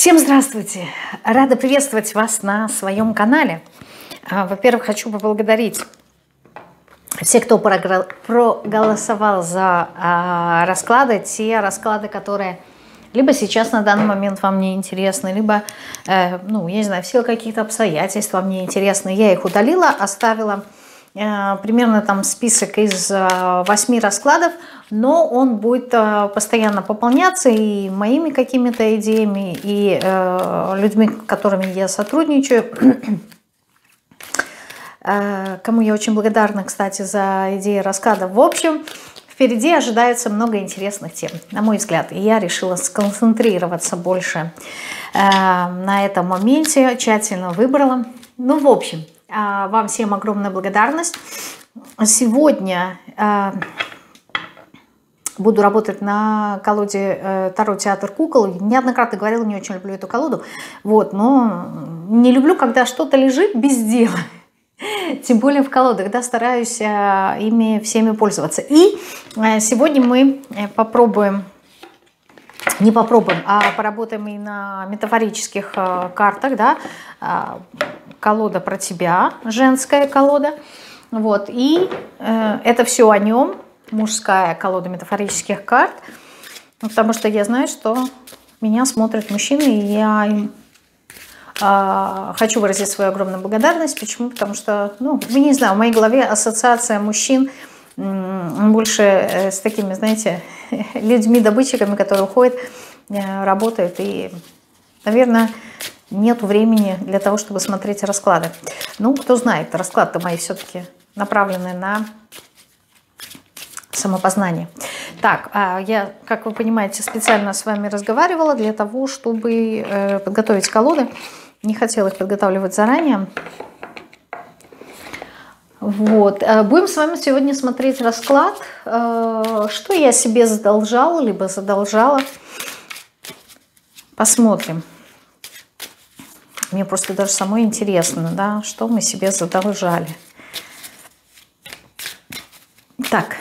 Всем здравствуйте! Рада приветствовать вас на своем канале. А, во-первых, хочу поблагодарить всех, кто проголосовал за а, расклады, те расклады, которые либо сейчас на данный момент вам не интересны, либо, э, ну, я не знаю, в силу каких-то обстоятельств вам не интересны. Я их удалила, оставила примерно там список из э, восьми раскладов, но он будет э, постоянно пополняться и моими какими-то идеями, и э, людьми, с которыми я сотрудничаю. Э, кому я очень благодарна, кстати, за идеи раскладов. В общем, впереди ожидается много интересных тем, на мой взгляд. И я решила сконцентрироваться больше на этом моменте, тщательно выбрала. Ну, в общем, вам всем огромная благодарность. Сегодня буду работать на колоде э, Таро Театр кукол. Неоднократно говорила, не очень люблю эту колоду. Вот, но не люблю, когда что-то лежит без дела. Тем более в колодах, да, стараюсь э, ими всеми пользоваться. И э, сегодня мы попробуем, не попробуем, а поработаем и на метафорических картах, да, э, колода про тебя, женская колода. Вот, и э, это все о нем, мужская колода метафорических карт, ну, потому что я знаю, что меня смотрят мужчины, и я им э, хочу выразить свою огромную благодарность. Почему? Потому что, ну, я не знаю, в моей голове ассоциация мужчин больше э, с такими, знаете, людьми-добытчиками, которые уходят, э, работают, и, наверное, нет времени для того, чтобы смотреть расклады. Ну, кто знает, расклады мои все-таки направлены на самопознание. Так, а я, как вы понимаете, специально с вами разговаривала для того, чтобы э, подготовить колоды. Не хотела их подготавливать заранее. Вот. Э, будем с вами сегодня смотреть расклад, э, что я себе задолжала, либо задолжала. Посмотрим. Мне просто даже самой интересно, да, что мы себе задолжали. Так,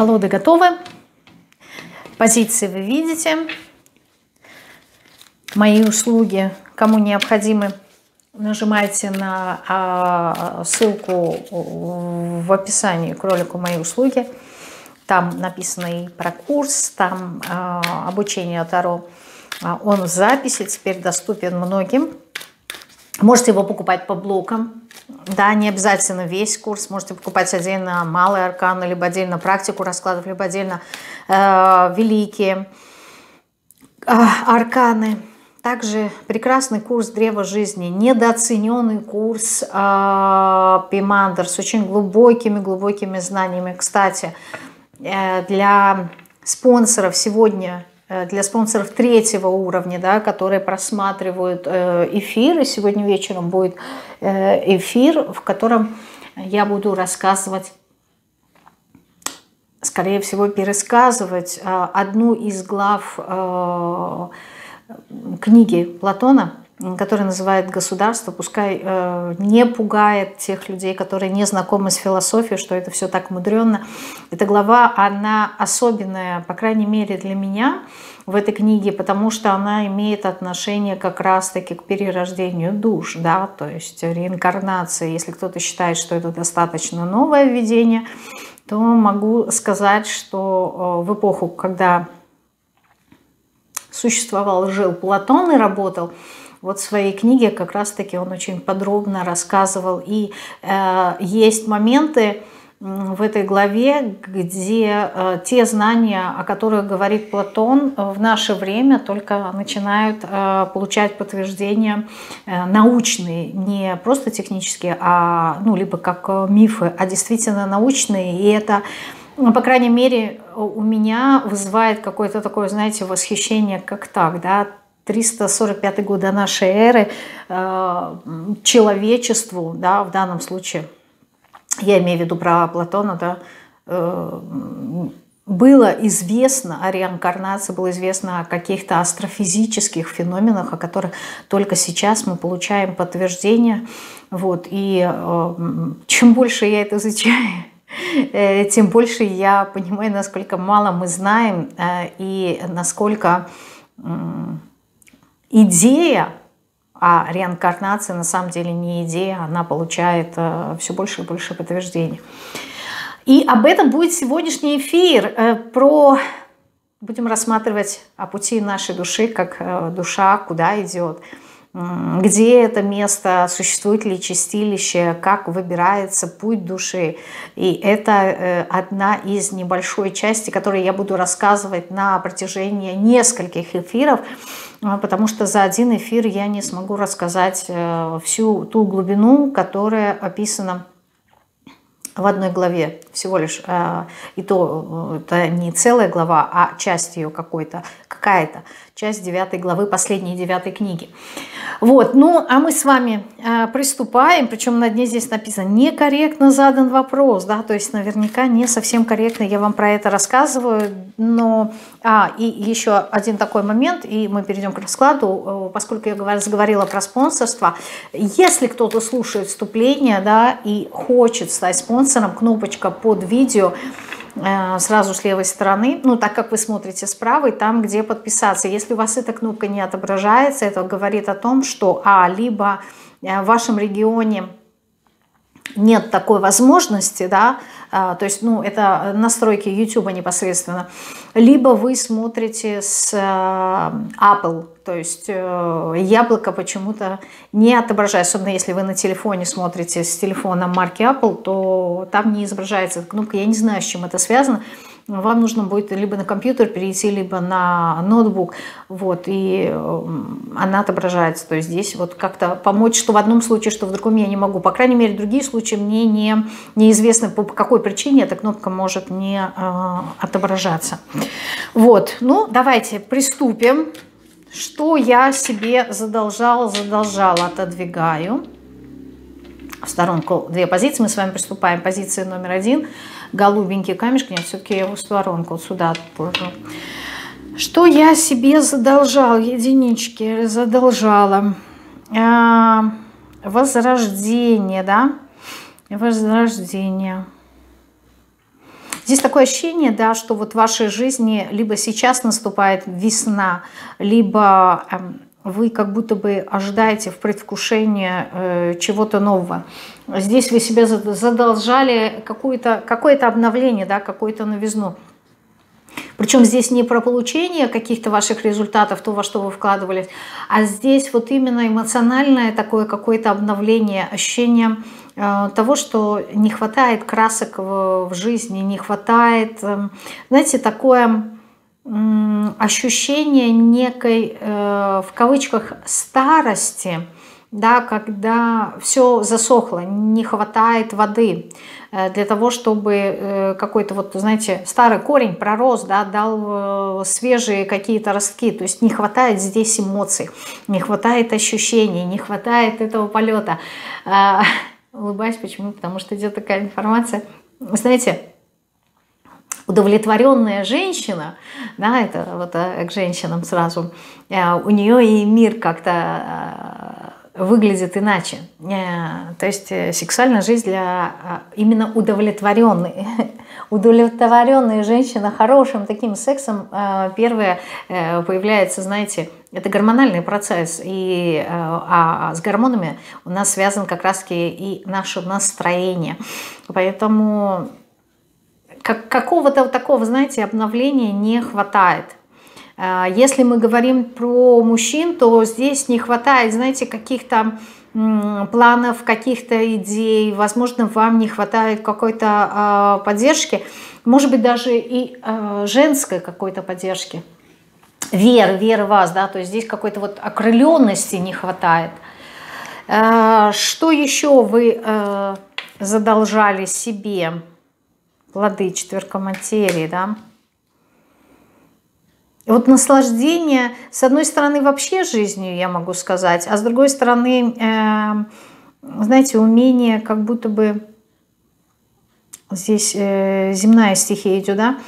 Колоды готовы. Позиции вы видите. Мои услуги, кому необходимы, нажимайте на а, ссылку в описании к ролику «Мои услуги». Там написано про курс, там а, обучение Таро. А, он в записи, теперь доступен многим. Можете его покупать по блокам. Да, не обязательно весь курс. Можете покупать отдельно малые арканы, либо отдельно практику раскладов, либо отдельно э, великие э, арканы. Также прекрасный курс Древа Жизни, недооцененный курс э, Пимандер с очень глубокими-глубокими знаниями. Кстати, э, для спонсоров сегодня для спонсоров третьего уровня, да, которые просматривают э, эфир. И сегодня вечером будет э, эфир, в котором я буду рассказывать, скорее всего, пересказывать одну из глав книги Платона – который называет государство, пускай э, не пугает тех людей, которые не знакомы с философией, что это все так мудренно. Эта глава, она особенная, по крайней мере для меня в этой книге, потому что она имеет отношение как раз-таки к перерождению душ, да, то есть реинкарнации. Если кто-то считает, что это достаточно новое введение, то могу сказать, что э, в эпоху, когда существовал, жил Платон и работал, вот в своей книге как раз-таки он очень подробно рассказывал. И э, есть моменты в этой главе, где э, те знания, о которых говорит Платон, в наше время только начинают э, получать подтверждения э, научные, не просто технические, а ну, либо как э, мифы, а действительно научные. И это ну, по крайней мере, у меня вызывает какое-то такое, знаете, восхищение, как так, да, 345 год до нашей эры э, человечеству, да, в данном случае, я имею в виду про Платона, да, э, было известно о реинкарнации, было известно о каких-то астрофизических феноменах, о которых только сейчас мы получаем подтверждение. Вот. И э, чем больше я это изучаю, тем больше я понимаю, насколько мало мы знаем и насколько идея, а реинкарнация на самом деле не идея, она получает э, все больше и больше подтверждений. И об этом будет сегодняшний эфир э, про будем рассматривать о пути нашей души, как э, душа куда идет, где это место, существует ли чистилище, как выбирается путь души. И это э, одна из небольшой части, которую я буду рассказывать на протяжении нескольких эфиров, э, потому что за один эфир я не смогу рассказать всю ту глубину, которая описана в одной главе всего лишь, э, и то э, это не целая глава, а часть ее какой-то, какая-то, часть девятой главы последней девятой книги. Вот, ну, а мы с вами э, приступаем, причем на дне здесь написано «некорректно задан вопрос», да, то есть наверняка не совсем корректно я вам про это рассказываю, но, а, и еще один такой момент, и мы перейдем к раскладу, поскольку я говорила про спонсорство, если кто-то слушает вступление, да, и хочет стать спонсором, кнопочка под видео, сразу с левой стороны, ну так как вы смотрите с правой, там где подписаться. Если у вас эта кнопка не отображается, это говорит о том, что а, либо э, в вашем регионе нет такой возможности, да, а, то есть, ну, это настройки YouTube непосредственно, либо вы смотрите с э, Apple, то есть э, яблоко почему-то не отображает, особенно если вы на телефоне смотрите с телефона марки Apple, то там не изображается эта кнопка, я не знаю, с чем это связано, вам нужно будет либо на компьютер перейти, либо на ноутбук, вот, и эм, она отображается, то есть здесь вот как-то помочь, что в одном случае, что в другом я не могу, по крайней мере, другие случаи мне не, неизвестно, по какой причине эта кнопка может не э, отображаться. Вот, ну, давайте приступим. Что я себе задолжала, задолжала, отодвигаю. В сторонку две позиции. Мы с вами приступаем. Позиция номер один – голубенький камешек. Нет, все-таки я его в сторонку вот сюда отложу. Что я себе задолжал, единички, задолжала? А, возрождение, да? Возрождение. Здесь такое ощущение, да, что вот в вашей жизни либо сейчас наступает весна, либо эм, вы как будто бы ожидаете в предвкушении э, чего-то нового. Здесь вы себе задолжали какое-то какое обновление, да, какую-то новизну. Причем здесь не про получение каких-то ваших результатов, то, во что вы вкладывались, а здесь вот именно эмоциональное такое какое-то обновление, ощущение э, того, что не хватает красок в, в жизни, не хватает, э, знаете, такое ощущение некой, э, в кавычках, старости, да, когда все засохло, не хватает воды э, для того, чтобы э, какой-то вот, знаете, старый корень пророс, да, дал свежие какие-то ростки, то есть не хватает здесь эмоций, не хватает ощущений, не хватает этого полета. А, улыбаюсь, почему? Потому что идет такая информация. Знаете, удовлетворенная женщина, да, это вот э, к женщинам сразу, э, у нее и мир как-то э, выглядит иначе. То есть сексуальная жизнь для именно удовлетворенной. Удовлетворенная женщина хорошим таким сексом первое появляется, знаете, это гормональный процесс, и а, а с гормонами у нас связан как раз-таки и наше настроение. Поэтому как, какого-то такого, знаете, обновления не хватает. А, если мы говорим про мужчин, то здесь не хватает, знаете, каких-то планов, каких-то идей, возможно, вам не хватает какой-то э, поддержки, может быть, даже и э, женской какой-то поддержки, веры, веры в вас, да, то есть здесь какой-то вот окрыленности не хватает. Э, что еще вы э, задолжали себе? Плоды, четверка материи, да. И вот наслаждение, с одной стороны, вообще жизнью, я могу сказать, а с другой стороны, э, знаете, умение как будто бы, здесь э, земная стихия идет, да,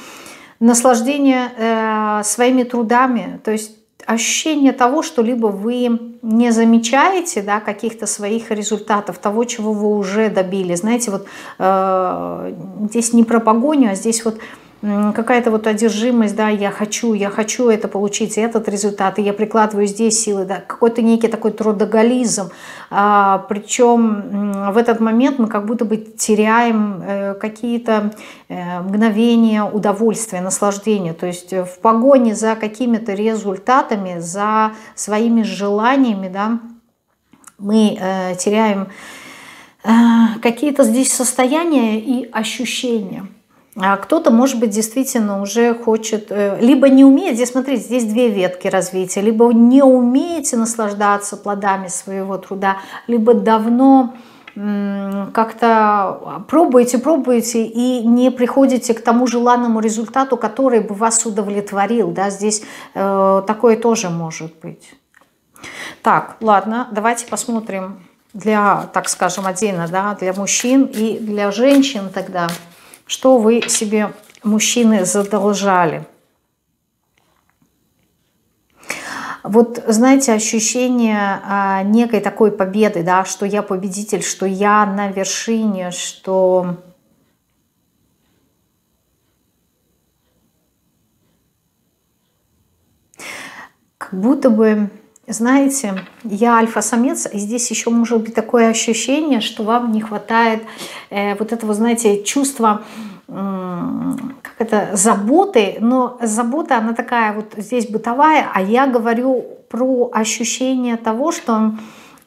наслаждение э, своими трудами, то есть ощущение того, что либо вы не замечаете да, каких-то своих результатов, того, чего вы уже добили. Знаете, вот э, здесь не про погоню, а здесь вот какая-то вот одержимость, да, я хочу, я хочу это получить, этот результат, и я прикладываю здесь силы, да, какой-то некий такой трудоголизм, а, причем в этот момент мы как будто бы теряем э, какие-то э, мгновения удовольствия, наслаждения, то есть в погоне за какими-то результатами, за своими желаниями, да, мы э, теряем э, какие-то здесь состояния и ощущения. А кто-то, может быть, действительно уже хочет, э, либо не умеет, здесь, смотрите, здесь две ветки развития, либо не умеете наслаждаться плодами своего труда, либо давно как-то пробуете, пробуете и не приходите к тому желанному результату, который бы вас удовлетворил. Да? Здесь э, такое тоже может быть. Так, ладно, давайте посмотрим для, так скажем, отдельно, да, для мужчин и для женщин тогда, что вы себе, мужчины, задолжали. Вот, знаете, ощущение а, некой такой победы, да, что я победитель, что я на вершине, что... Как будто бы знаете, я альфа-самец, и здесь еще может быть такое ощущение, что вам не хватает э, вот этого, знаете, чувства, как это, заботы, но забота, она такая вот здесь бытовая, а я говорю про ощущение того, что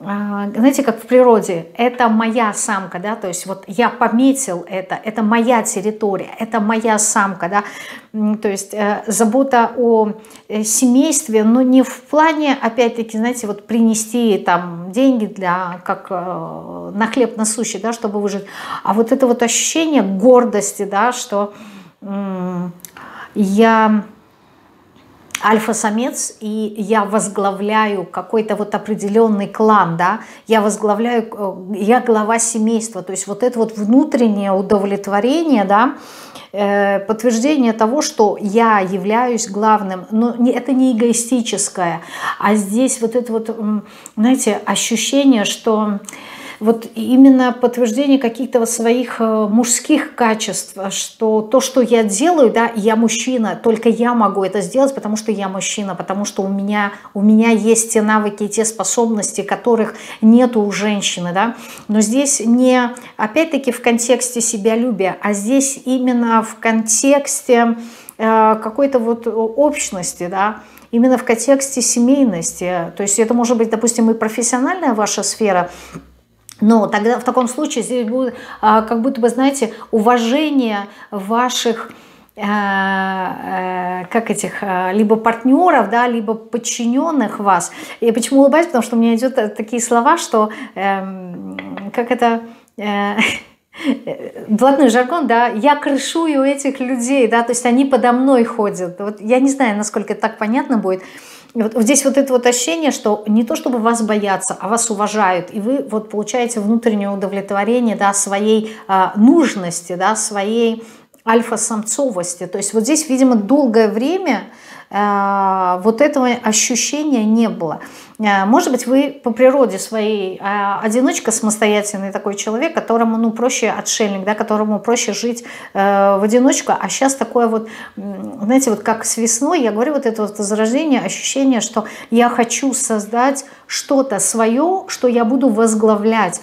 знаете, как в природе, это моя самка, да, то есть вот я пометил это, это моя территория, это моя самка, да, то есть э, забота о э, семействе, но не в плане, опять-таки, знаете, вот принести там деньги для, как э, на хлеб насущий, да, чтобы выжить, а вот это вот ощущение гордости, да, что я альфа-самец, и я возглавляю какой-то вот определенный клан, да, я возглавляю, э, я глава семейства, то есть вот это вот внутреннее удовлетворение, да, э, подтверждение того, что я являюсь главным, но это не эгоистическое, а здесь вот это вот, знаете, ощущение, что вот именно подтверждение каких-то своих э, мужских качеств, что то, что я делаю, да, я мужчина, только я могу это сделать, потому что я мужчина, потому что у меня, у меня есть те навыки те способности, которых нет у женщины, да, но здесь не, опять-таки, в контексте себялюбия, а здесь именно в контексте э, какой-то вот общности, да, именно в контексте семейности. То есть это может быть, допустим, и профессиональная ваша сфера, но тогда в таком случае здесь будет а, как будто бы, знаете, уважение ваших э, э, как этих, э, либо партнеров, да, либо подчиненных вас. Я почему улыбаюсь? Потому что у меня идет такие слова, что эм, как это блатной жаргон, да, я крышую этих людей, да, то есть они подо мной ходят. Вот я не знаю, насколько это так понятно будет. Вот здесь вот это вот ощущение, что не то чтобы вас боятся, а вас уважают, и вы вот получаете внутреннее удовлетворение да, своей а, нужности, да, своей альфа-самцовости. То есть вот здесь, видимо, долгое время Э, вот этого ощущения не было. Э, может быть, вы по природе своей э, одиночка, самостоятельный такой человек, которому ну, проще отшельник, да, которому проще жить в одиночку, а сейчас такое вот, знаете, вот как с весной, я говорю, вот это вот возрождение, ощущение, что я хочу создать что-то свое, что я буду возглавлять,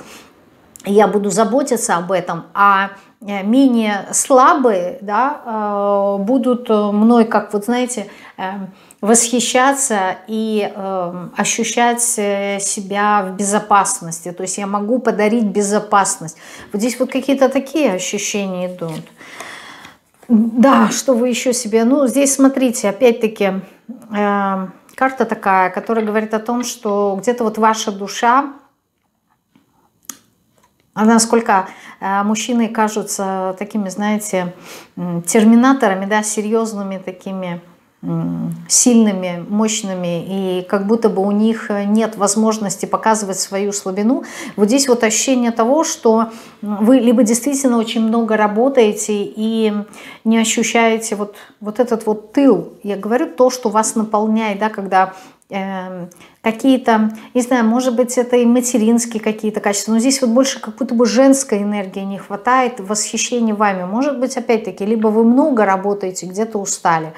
я буду заботиться об этом, а Э, менее слабые да, э, будут мной, как вот знаете, э, восхищаться и ощущать себя в безопасности. То есть я могу подарить безопасность. Вот здесь вот какие-то такие ощущения идут. Да, что вы еще себе... Ну, здесь смотрите, опять-таки, карта такая, которая говорит о том, что где-то вот ваша душа насколько э, мужчины кажутся такими, знаете, терминаторами, да, серьезными такими сильными, мощными, и как будто бы у них нет возможности показывать свою слабину. Вот здесь вот ощущение того, что вы либо действительно очень много работаете и не ощущаете вот, вот этот вот тыл. Я говорю то, что вас наполняет, да, когда э, какие-то, не знаю, может быть, это и материнские какие-то качества, но здесь вот больше как будто бы женской энергии не хватает, восхищения вами. Может быть, опять-таки, либо вы много работаете, где-то устали,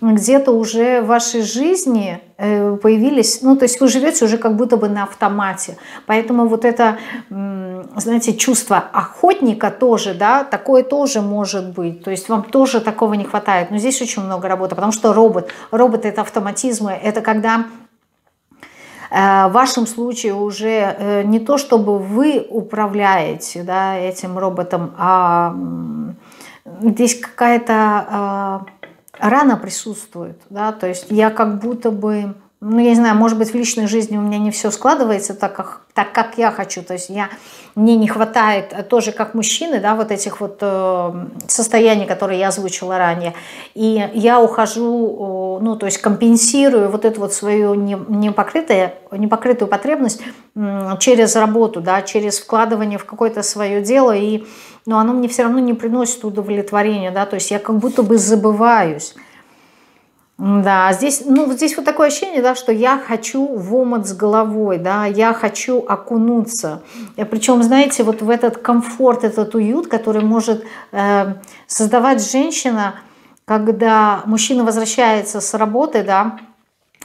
где-то уже в вашей жизни э, появились, ну, то есть вы живете уже как будто бы на автомате. Поэтому вот это, знаете, чувство охотника тоже, да, такое тоже может быть. То есть вам тоже такого не хватает. Но здесь очень много работы, потому что робот, робот это автоматизмы, это когда Э, в вашем случае уже э, не то, чтобы вы управляете да, этим роботом, а здесь какая-то э, рана присутствует. Да? То есть я как будто бы ну, я не знаю, может быть, в личной жизни у меня не все складывается так, как, так, как я хочу. То есть я, мне не хватает э, тоже как мужчины, да, вот этих вот э, состояний, которые я озвучила ранее. И я ухожу, ну, то есть компенсирую вот эту вот свою непокрытую, непокрытую потребность через работу, да, через вкладывание в какое-то свое дело. И, но оно мне все равно не приносит удовлетворения, да, то есть я как будто бы забываюсь. Да, здесь, ну, здесь вот такое ощущение, да, что я хочу в омут с головой, да, я хочу окунуться. Причем, знаете, вот в этот комфорт, этот уют, который может э, создавать женщина, когда мужчина возвращается с работы, да,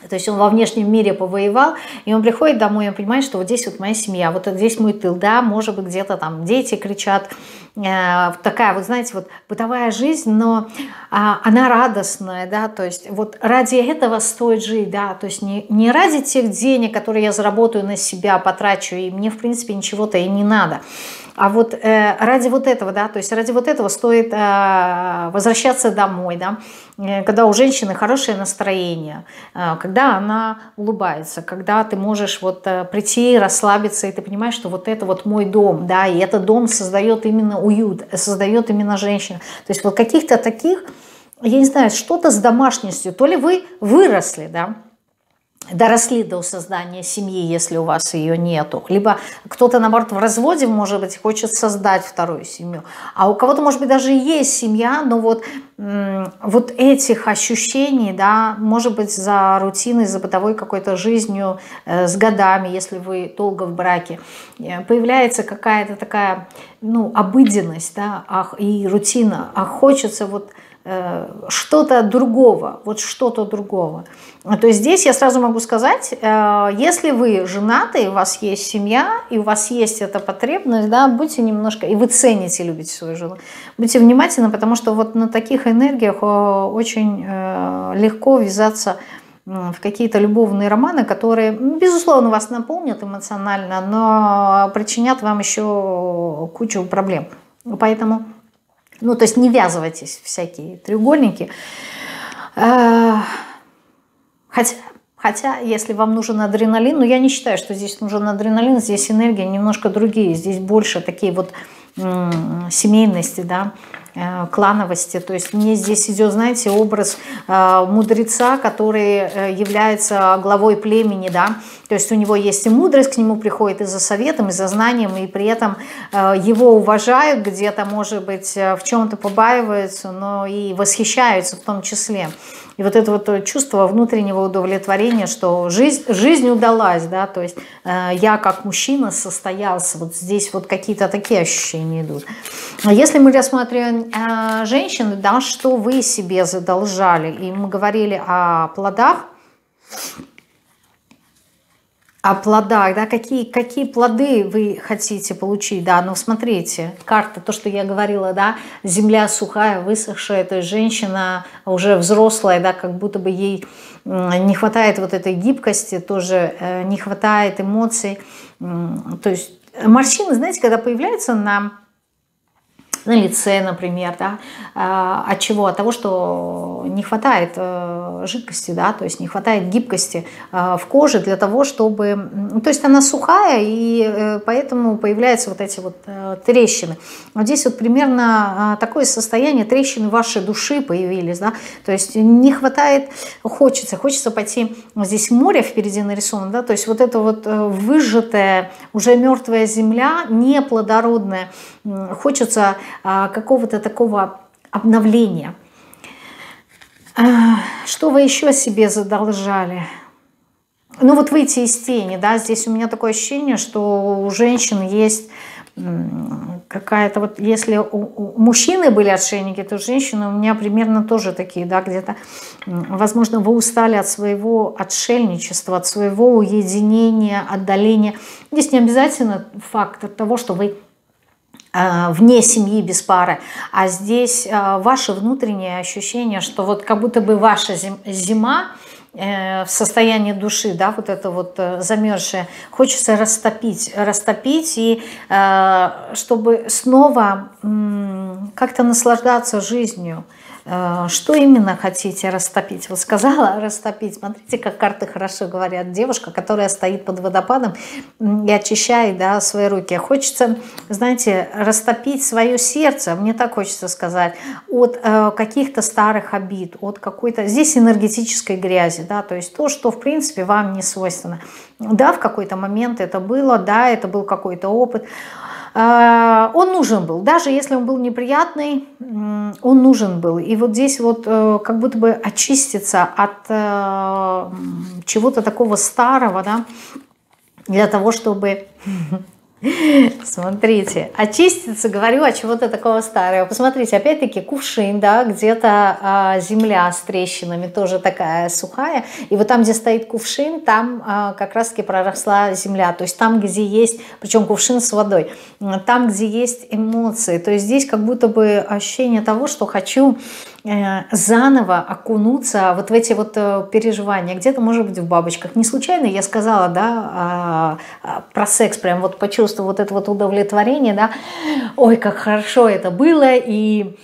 то есть он во внешнем мире повоевал, и он приходит домой, и он понимает, что вот здесь вот моя семья, вот здесь мой тыл, да, может быть, где-то там дети кричат, э, такая вот, знаете, вот бытовая жизнь, но э, она радостная, да, то есть вот ради этого стоит жить, да, то есть не, не ради тех денег, которые я заработаю на себя, потрачу, и мне, в принципе, ничего-то и не надо, а вот э, ради вот этого, да, то есть ради вот этого стоит э, возвращаться домой, да, э, когда у женщины хорошее настроение, э, когда она улыбается, когда ты можешь вот э, прийти, расслабиться, и ты понимаешь, что вот это вот мой дом, да, и этот дом создает именно уют, создает именно женщина. То есть вот каких-то таких, я не знаю, что-то с домашностью, то ли вы выросли, да, доросли до создания семьи, если у вас ее нету. Либо кто-то, наоборот, в разводе, может быть, хочет создать вторую семью. А у кого-то, может быть, даже есть семья, но вот, вот этих ощущений, да, может быть, за рутиной, за бытовой какой-то жизнью, э, с годами, если вы долго в браке, э, появляется какая-то такая, ну, обыденность, да, и рутина, а хочется вот что-то другого, вот что-то другого. То есть здесь я сразу могу сказать, э, если вы женаты, у вас есть семья, и у вас есть эта потребность, да, будьте немножко, и вы цените, любите свою жену, будьте внимательны, потому что вот на таких энергиях э, очень легко ввязаться в какие-то любовные романы, которые, безусловно, вас наполнят эмоционально, но причинят вам еще кучу проблем. Поэтому ну, то есть не ввязывайтесь в всякие треугольники. Э, хотя, хотя, если вам нужен адреналин, но ну, я не считаю, что здесь нужен адреналин, здесь энергия немножко другие, здесь больше такие вот семейности, да, клановости. То есть мне здесь идет, знаете, образ э, мудреца, который э, является главой племени, да, то есть у него есть и мудрость, к нему приходит и за советом, и за знанием, и при этом его уважают где-то, может быть, в чем-то побаиваются, но и восхищаются в том числе. И вот это вот чувство внутреннего удовлетворения, что жизнь, жизнь удалась, да, то есть э, я как мужчина состоялся, вот здесь вот какие-то такие ощущения идут. А если мы рассматриваем э, женщины, да, что вы себе задолжали, и мы говорили о плодах, о плодах, да, какие, какие плоды вы хотите получить, да, ну смотрите, карта, то, что я говорила, да, земля сухая, высохшая, то есть женщина уже взрослая, да, как будто бы ей не хватает вот этой гибкости, тоже э, не хватает эмоций, то есть морщины, знаете, когда появляются на на лице, например, да, а, от чего? От того, что не хватает э, жидкости, да, то есть не хватает гибкости э, в коже для того, чтобы, то есть она сухая, и э, поэтому появляются вот эти вот трещины. Вот здесь вот примерно такое состояние, трещины вашей души появились, да, то есть не хватает, хочется, хочется пойти, здесь море впереди нарисовано, да, то есть вот это вот выжатая, уже мертвая земля, неплодородная, хочется а, какого-то такого обновления. А, что вы еще себе задолжали? ну вот выйти из тени, да, здесь у меня такое ощущение, что у женщин есть какая-то вот, если у, мужчины были отшельники, то женщины у меня примерно тоже такие, да, где-то, возможно, вы устали от своего отшельничества, от своего уединения, отдаления. Здесь не обязательно факт от того, что вы вне семьи без пары, а здесь а, ваше внутреннее ощущение, что вот как будто бы ваша зима, Э, в состоянии души, да, вот это вот э, замерзшее, хочется растопить, растопить, и э, чтобы снова как-то наслаждаться жизнью, Э, что именно хотите растопить? Вот сказала растопить. Смотрите, как карты хорошо говорят. Девушка, которая стоит под водопадом и очищает да, свои руки. Хочется, знаете, растопить свое сердце, мне так хочется сказать, от э, каких-то старых обид, от какой-то... Здесь энергетической грязи, да, то есть то, что, в принципе, вам не свойственно. Да, в какой-то момент это было, да, это был какой-то опыт, он нужен был. Даже если он был неприятный, он нужен был. И вот здесь вот э, как будто бы очиститься от э, чего-то такого старого, да, для того, чтобы Смотрите, очиститься, говорю, от чего-то такого старого. Посмотрите, опять-таки кувшин, да, где-то а, земля с трещинами, тоже такая сухая. И вот там, где стоит кувшин, там а, как раз-таки проросла земля. То есть там, где есть, причем кувшин с водой, там, где есть эмоции. То есть здесь как будто бы ощущение того, что хочу Э, заново окунуться вот в эти вот э, переживания, где-то, может быть, в бабочках. Не случайно я сказала, да, а, а, про секс, прям вот почувствовала вот это вот удовлетворение, да, ой, как хорошо это было, и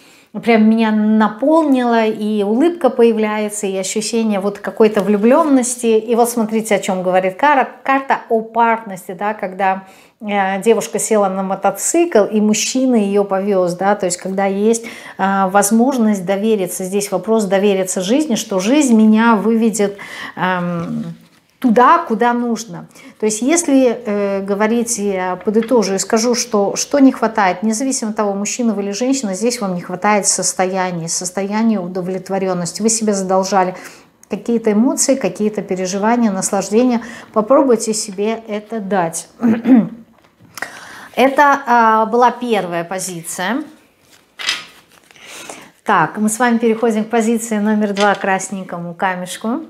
прям меня наполнило, и улыбка появляется, и ощущение вот какой-то влюбленности. И вот смотрите, о чем говорит карта, карта о парности, да, когда Э, девушка села на мотоцикл, и мужчина ее повез, да, то есть когда есть э, возможность довериться, здесь вопрос довериться жизни, что жизнь меня выведет эм, туда, куда нужно. То есть если э, говорить, я подытожу и скажу, что, что не хватает, независимо от того, мужчина вы или женщина, здесь вам не хватает состояния, состояния удовлетворенности. Вы себе задолжали какие-то эмоции, какие-то переживания, наслаждения. Попробуйте себе это дать. Это а, была первая позиция. Так, мы с вами переходим к позиции номер два, красненькому камешку.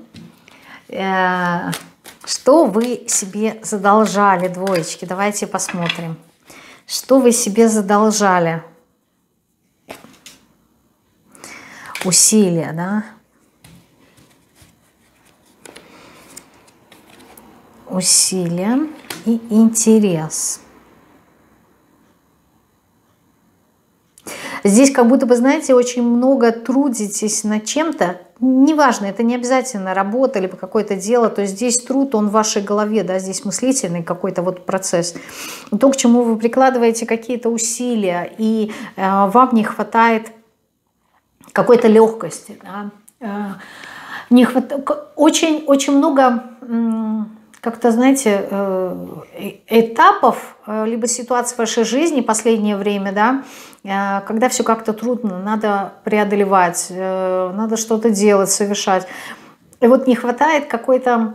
Э, что вы себе задолжали, двоечки? Давайте посмотрим. Что вы себе задолжали? Усилия, да? Усилия и интерес. Здесь как будто бы, знаете, очень много трудитесь над чем-то, неважно, это не обязательно работа, либо какое-то дело, то здесь труд, он в вашей голове, да, здесь мыслительный какой-то вот процесс. То, к чему вы прикладываете какие-то усилия, и э, вам не хватает какой-то легкости, да, э, не хватает, очень, очень много как-то, знаете, э, этапов, э, либо ситуаций в вашей жизни последнее время, да, э, когда все как-то трудно, надо преодолевать, надо что-то делать, совершать. И вот не хватает какой-то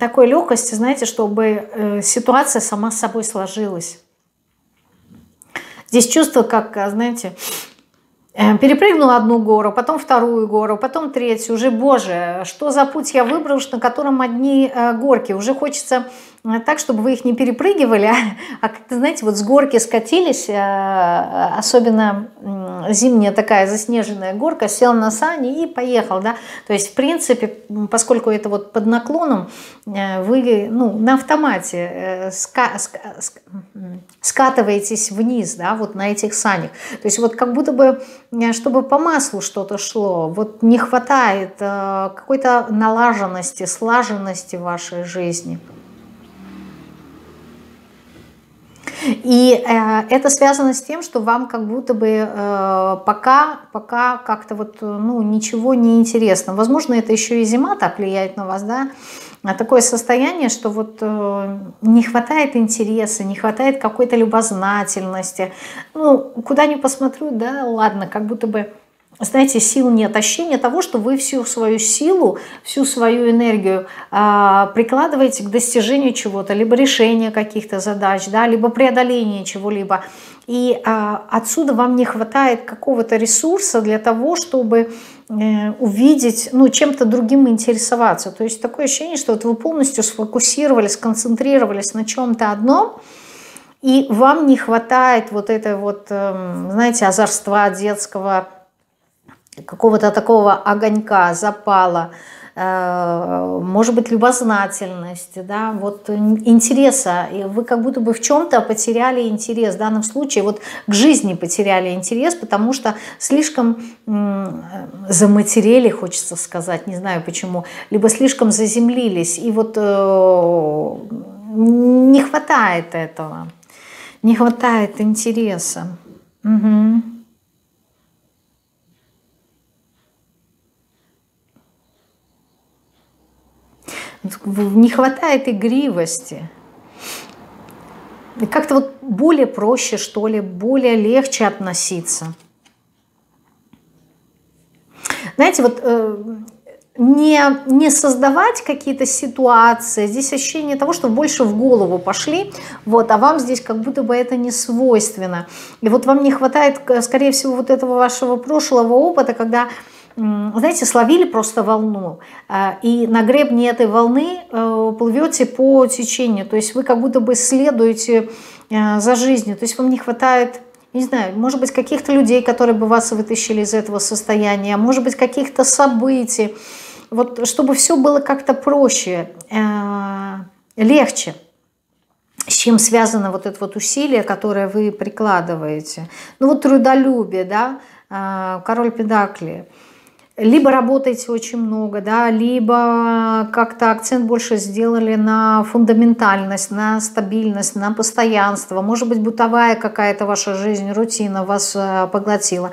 такой легкости, знаете, чтобы ситуация сама с собой сложилась. Здесь чувство, как, знаете, Э, перепрыгнула одну гору, потом вторую гору, потом третью. Уже, боже, что за путь я выбрал, на котором одни э, горки. Уже хочется так, чтобы вы их не перепрыгивали, а как-то, знаете, вот с горки скатились, э, особенно зимняя такая заснеженная горка, сел на сани и поехал, да, то есть, в принципе, поскольку это вот под наклоном, э, вы, ну, на автомате ска скатываетесь вниз, да, вот на этих санях, то есть вот как будто бы, чтобы по маслу что-то шло, вот не хватает какой-то налаженности, слаженности в вашей жизни. И э, это связано с тем, что вам как будто бы э, пока, пока как-то вот, ну, ничего не интересно. Возможно, это еще и зима так влияет на вас, да, а такое состояние, что вот э, не хватает интереса, не хватает какой-то любознательности. Ну, куда ни посмотрю, да, ладно, как будто бы знаете, сил нет, ощущение того, что вы всю свою силу, всю свою энергию э, прикладываете к достижению чего-то, либо решения каких-то задач, да, либо преодоления чего-либо. И э, отсюда вам не хватает какого-то ресурса для того, чтобы э, увидеть, ну, чем-то другим интересоваться. То есть такое ощущение, что вот вы полностью сфокусировались, сконцентрировались на чем-то одном, и вам не хватает вот этой вот, э, знаете, озорства детского, какого-то такого огонька, запала, э, может быть, любознательности, да, вот интереса. И вы как будто бы в чем-то потеряли интерес. В данном случае вот к жизни потеряли интерес, потому что слишком заматерели, хочется сказать, не знаю почему, либо слишком заземлились. И вот э, не хватает этого, не хватает интереса. Угу. Не хватает игривости. Как-то вот более проще, что ли, более легче относиться. Знаете, вот э, не, не создавать какие-то ситуации, здесь ощущение того, что больше в голову пошли, вот, а вам здесь как будто бы это не свойственно. И вот вам не хватает, скорее всего, вот этого вашего прошлого опыта, когда знаете, словили просто волну, а, и на гребне этой волны э, плывете по течению, то есть вы как будто бы следуете э, за жизнью, то есть вам не хватает не знаю, может быть, каких-то людей, которые бы вас вытащили из этого состояния, может быть, каких-то событий, вот чтобы все было как-то проще, э, легче, с чем связано вот это вот усилие, которое вы прикладываете. Ну вот трудолюбие, да, король педакли – либо работаете очень много, да, либо как-то акцент больше сделали на фундаментальность, на стабильность, на постоянство. Может быть, бытовая какая-то ваша жизнь, рутина вас э, поглотила.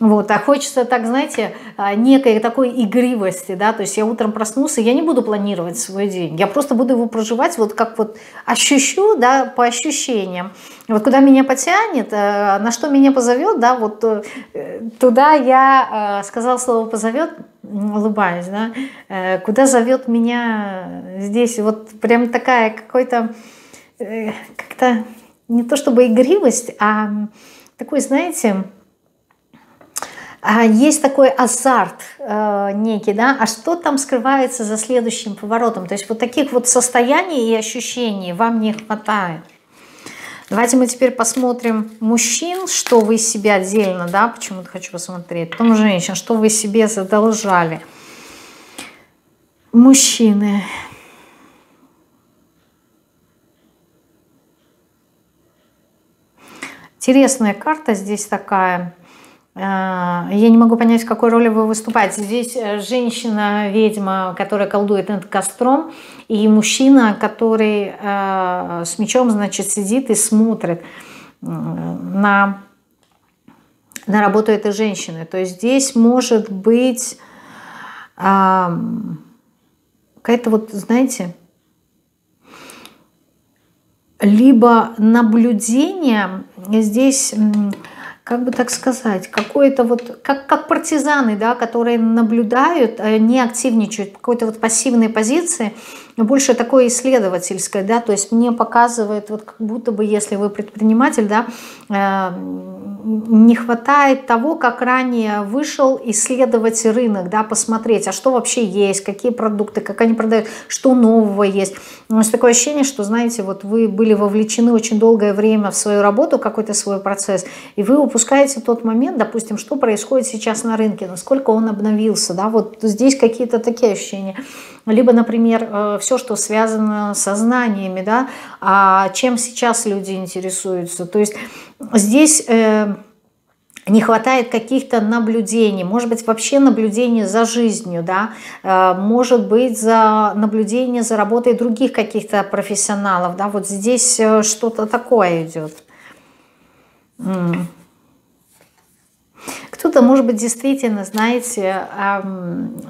Вот, а хочется так, знаете, а, некой такой игривости, да, то есть я утром проснулся, я не буду планировать свой день, я просто буду его проживать вот как вот ощущу, да, по ощущениям. Вот куда меня потянет, э, на что меня позовет, да, вот э, туда я, э, сказал слово позовет, улыбаюсь, да, куда зовет меня здесь, вот прям такая какой-то, как-то не то чтобы игривость, а такой, знаете, есть такой азарт э, некий, да, а что там скрывается за следующим поворотом? То есть вот таких вот состояний и ощущений вам не хватает. Давайте мы теперь посмотрим мужчин, что вы себе отдельно, да, почему-то хочу посмотреть. Потом женщин, что вы себе задолжали. Мужчины. Интересная карта здесь такая. А, я не могу понять, в какой роли вы выступаете. Здесь э, женщина-ведьма, которая колдует над костром, и мужчина, который э, с мечом, значит, сидит и смотрит на, на работу этой женщины. То есть здесь может быть какая-то вот, знаете, либо наблюдение здесь как бы так сказать, какое-то вот, как, как партизаны, да, которые наблюдают, э, не активничают, какой-то вот пассивной позиции, больше такое исследовательское, да, то есть мне показывает, вот как будто бы, если вы предприниматель, да, э, не хватает того, как ранее вышел исследовать рынок, да, посмотреть, а что вообще есть, какие продукты, как они продают, что нового есть. У нас такое ощущение, что, знаете, вот вы были вовлечены очень долгое время в свою работу, какой-то свой процесс, и вы упускаете тот момент, допустим, что происходит сейчас на рынке, насколько он обновился, да, вот здесь какие-то такие ощущения либо, например, э, все, что связано со знаниями, да, а чем сейчас люди интересуются. То есть здесь э, не хватает каких-то наблюдений, может быть, вообще наблюдение за жизнью, да, э, может быть, за наблюдение за работой других каких-то профессионалов, да, вот здесь что-то такое идет Кто-то, может быть, действительно, знаете,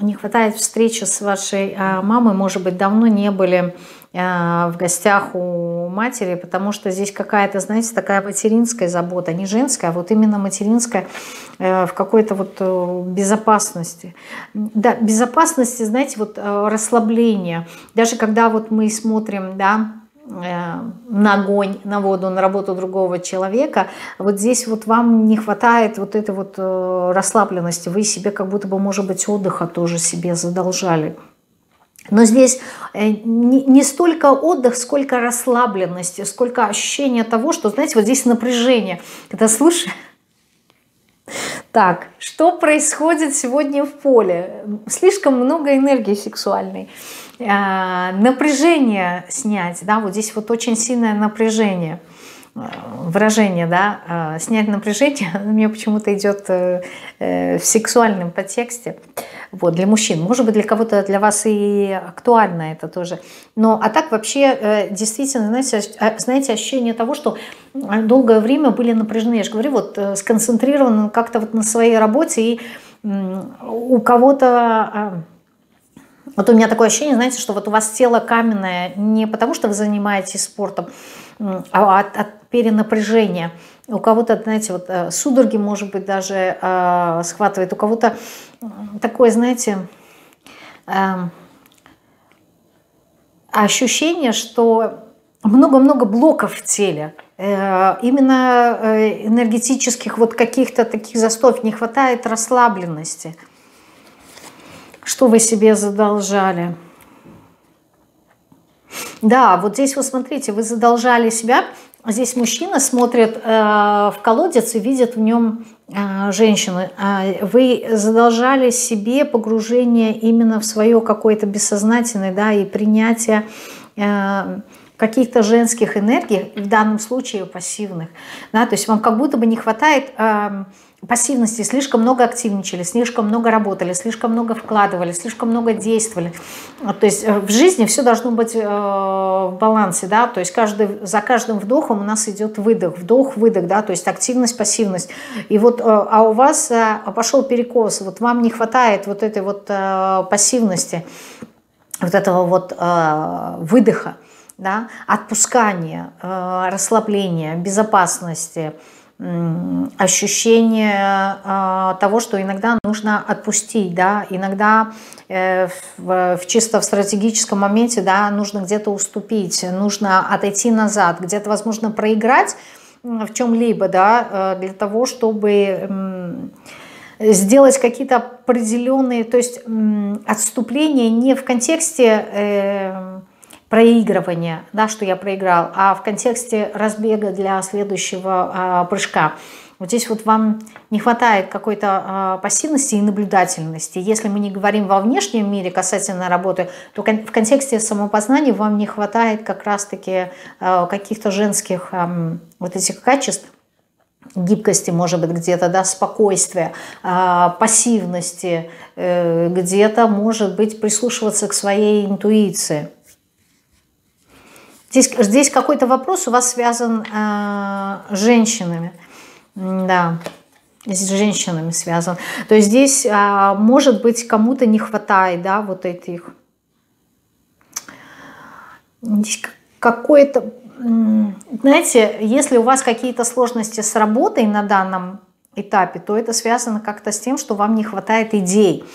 не хватает встречи с вашей а, мамой, может быть, давно не были а, в гостях у матери, потому что здесь какая-то, знаете, такая материнская забота, не женская, а вот именно материнская э, в какой-то вот э, безопасности. Да, безопасности, знаете, вот э, расслабление. Даже когда вот мы смотрим, да, на огонь, на воду, на работу другого человека, вот здесь вот вам не хватает вот этой вот расслабленности, вы себе как будто бы, может быть, отдыха тоже себе задолжали. Но здесь э, не столько отдых, сколько расслабленности, сколько ощущение того, что, знаете, вот здесь напряжение. Когда слушаешь, так, что происходит сегодня в поле? Слишком много энергии сексуальной. А, напряжение снять, да, вот здесь вот очень сильное напряжение – выражение, да, а, снять напряжение, мне почему-то идет э, э, в сексуальном подтексте, вот, для мужчин. Может быть, для кого-то, для вас и актуально это тоже. Но, а так вообще, э, действительно, знаете, знаете, ощущение того, что долгое время были напряжены, я же говорю, вот сконцентрированы как-то вот на своей работе, и у кого-то а, вот у меня такое ощущение, знаете, что вот у вас тело каменное не потому, что вы занимаетесь спортом, а от, от перенапряжения. У кого-то, знаете, вот э, судороги, может быть, даже э, схватывает. У кого-то такое, знаете, э, ощущение, что много-много блоков в теле. Э, именно э, энергетических вот каких-то таких застоев не хватает расслабленности. Что вы себе задолжали? Да, вот здесь вы смотрите, вы задолжали себя. Здесь мужчина смотрит э, в колодец и видит в нем э, женщину. Э, вы задолжали себе погружение именно в свое какое-то бессознательное, да, и принятие э, каких-то женских энергий, в данном случае пассивных. Да, то есть вам как будто бы не хватает... Э, пассивности, слишком много активничали, слишком много работали, слишком много вкладывали, слишком много действовали. То есть э, в жизни все должно быть э, в балансе, да, то есть каждый, за каждым вдохом у нас идет выдох, вдох, выдох, да, то есть активность, пассивность. И вот, э, а у вас пошел перекос, вот вам не хватает вот этой вот пассивности, вот этого вот выдоха, да, отпускания, расслабления, безопасности, ощущение а, того, что иногда нужно отпустить, да, иногда э, в, в чисто в стратегическом моменте, да, нужно где-то уступить, нужно отойти назад, где-то, возможно, проиграть в чем-либо, да, э, для того, чтобы сделать какие-то определенные, то есть отступления не в контексте э, проигрывания, да, что я проиграл, а в контексте разбега для следующего а, прыжка. Вот здесь вот вам не хватает какой-то а, пассивности и наблюдательности. Если мы не говорим во внешнем мире касательно работы, то в контексте самопознания вам не хватает как раз-таки а, каких-то женских а, вот этих качеств, гибкости, может быть, где-то, да, спокойствия, пассивности, э, где-то, может быть, прислушиваться к своей интуиции. Здесь, здесь какой-то вопрос у вас связан э, с женщинами. Да, с женщинами связан. То есть здесь, э, может быть, кому-то не хватает, да, вот этих... Здесь какое-то... Знаете, если у вас какие-то сложности с работой на данном этапе, то это связано как-то с тем, что вам не хватает идей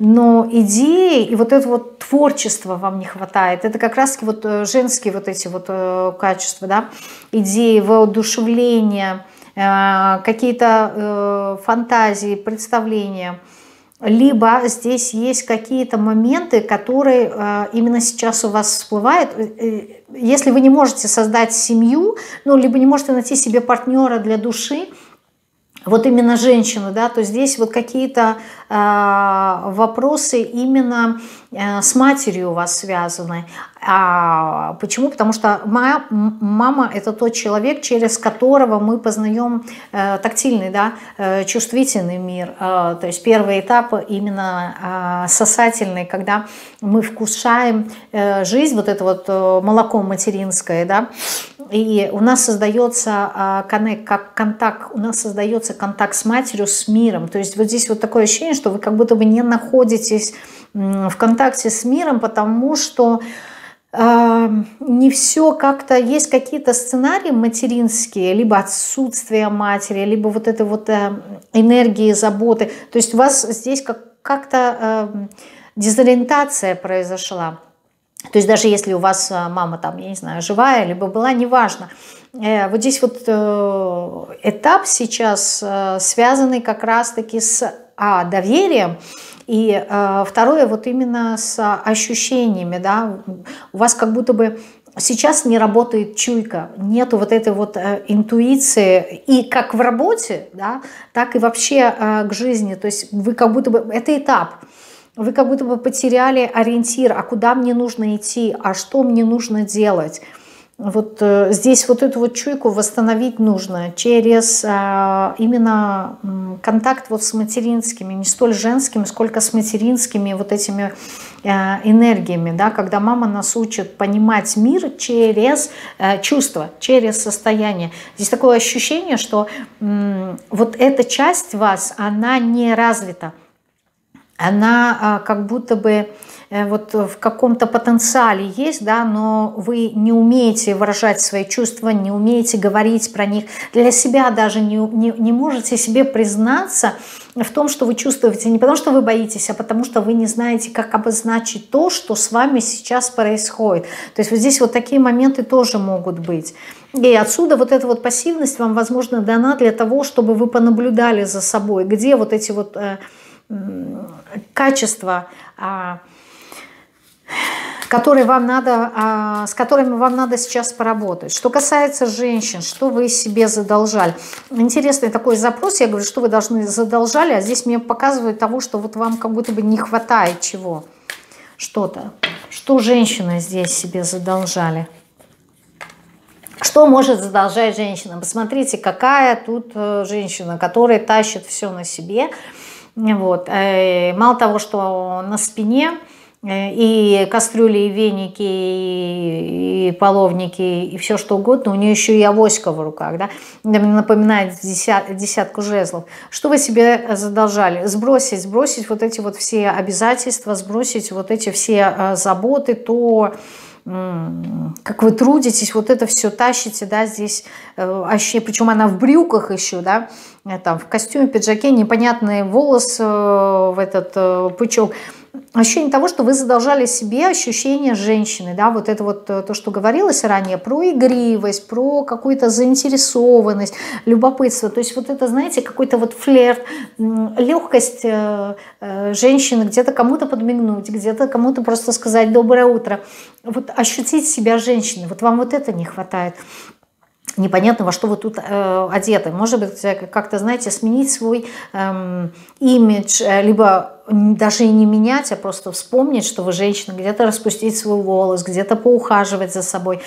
но идеи и вот это вот творчество вам не хватает. Это как раз вот э, женские вот эти вот э, качества, да, идеи, воодушевление, э, какие-то фантазии, представления. Либо здесь есть какие-то моменты, которые именно сейчас у вас всплывают. Если вы не можете создать семью, ну, либо не можете найти себе партнера для души, вот именно женщину, да, то здесь вот какие-то э, вопросы именно э, с матерью у вас связаны. А почему? Потому что моя мама это тот человек, через которого мы познаем э, тактильный, да, э, чувствительный мир. Э, то есть первый этап именно э, сосательный, когда мы вкушаем э, жизнь, вот это вот э, молоко материнское, да, и у нас создается коннект, как контакт, у нас создается контакт с матерью, с миром. То есть вот здесь вот такое ощущение, что вы как будто бы не находитесь в контакте с миром, потому что не все как-то, есть какие-то сценарии материнские, либо отсутствие матери, либо вот этой вот э, энергии, заботы. То есть у вас здесь как- как-то э, дезориентация произошла. То есть даже если у вас э, мама там, я не знаю, живая, либо была, неважно. Вот здесь вот этап сейчас связанный как раз-таки с а, доверием, и э, второе, вот именно с ощущениями, да, у вас как будто бы сейчас не работает чуйка, нету вот этой вот э, интуиции и как в работе, да, так и вообще э, к жизни, то есть вы как будто бы, это этап, вы как будто бы потеряли ориентир, а куда мне нужно идти, а что мне нужно делать, вот э, здесь вот эту вот чуйку восстановить нужно через э, именно контакт вот с материнскими, не столь женскими, сколько с материнскими вот этими э, энергиями, да, когда мама нас учит понимать мир через э, чувства, через состояние. Здесь такое ощущение, что э, вот эта часть вас, она не развита, она э, как будто бы Э, вот в каком-то потенциале есть, да, но вы не умеете выражать свои чувства, не умеете говорить про них, для себя даже не, не, не можете себе признаться в том, что вы чувствуете, не потому что вы боитесь, а потому что вы не знаете, как обозначить то, что с вами сейчас происходит. То есть вот здесь вот такие моменты тоже могут быть. И отсюда вот эта вот пассивность вам, возможно, дана для того, чтобы вы понаблюдали за собой, где вот эти вот э, качества, которые вам надо, а, с которыми вам надо сейчас поработать. Что касается женщин, что вы себе задолжали. Интересный такой запрос, я говорю, что вы должны задолжали, а здесь мне показывают того, что вот вам как будто бы не хватает чего, что-то. Что женщины здесь себе задолжали? Что может задолжать женщина? Посмотрите, какая тут э, женщина, которая тащит все на себе. Вот. Э, мало того, что на спине Э, и кастрюли, и веники, и, половники, и все что угодно. У нее еще и авоська в руках, да? напоминает десят, десятку жезлов. Что вы себе задолжали? Сбросить, сбросить вот эти вот все обязательства, сбросить вот эти все э, заботы, то как вы трудитесь, вот это все тащите, да, здесь, э, причем она в брюках еще, да, там, в костюме, пиджаке, непонятные волосы в этот пучок, ощущение того, что вы задолжали себе ощущение женщины, да, вот это вот э, то, что говорилось ранее, про игривость, про какую-то заинтересованность, любопытство, то есть вот это, знаете, какой-то вот флерт, легкость э, э, женщины, где-то кому-то подмигнуть, где-то кому-то просто сказать «доброе утро», вот ощутить себя женщиной, вот вам вот это не хватает непонятно, во что вы тут э, одеты. Может быть, как-то, знаете, сменить свой эм, имидж, э, либо даже и не менять, а просто вспомнить, что вы женщина, где-то распустить свой волос, где-то поухаживать за собой.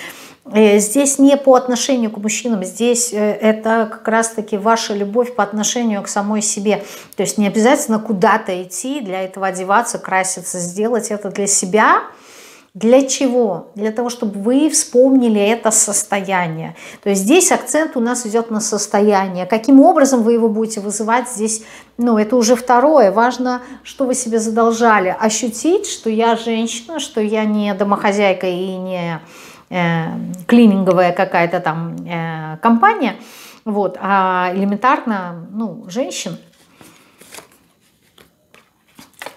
Э, здесь не по отношению к мужчинам, здесь э, это как раз-таки ваша любовь по отношению к самой себе. То есть не обязательно куда-то идти, для этого одеваться, краситься, сделать это для себя – для чего? Для того, чтобы вы вспомнили это состояние. То есть здесь акцент у нас идет на состояние. Каким образом вы его будете вызывать здесь, ну это уже второе. Важно, что вы себе задолжали. Ощутить, что я женщина, что я не домохозяйка и не э, клининговая какая-то там э, компания, вот, а элементарно, ну, женщина.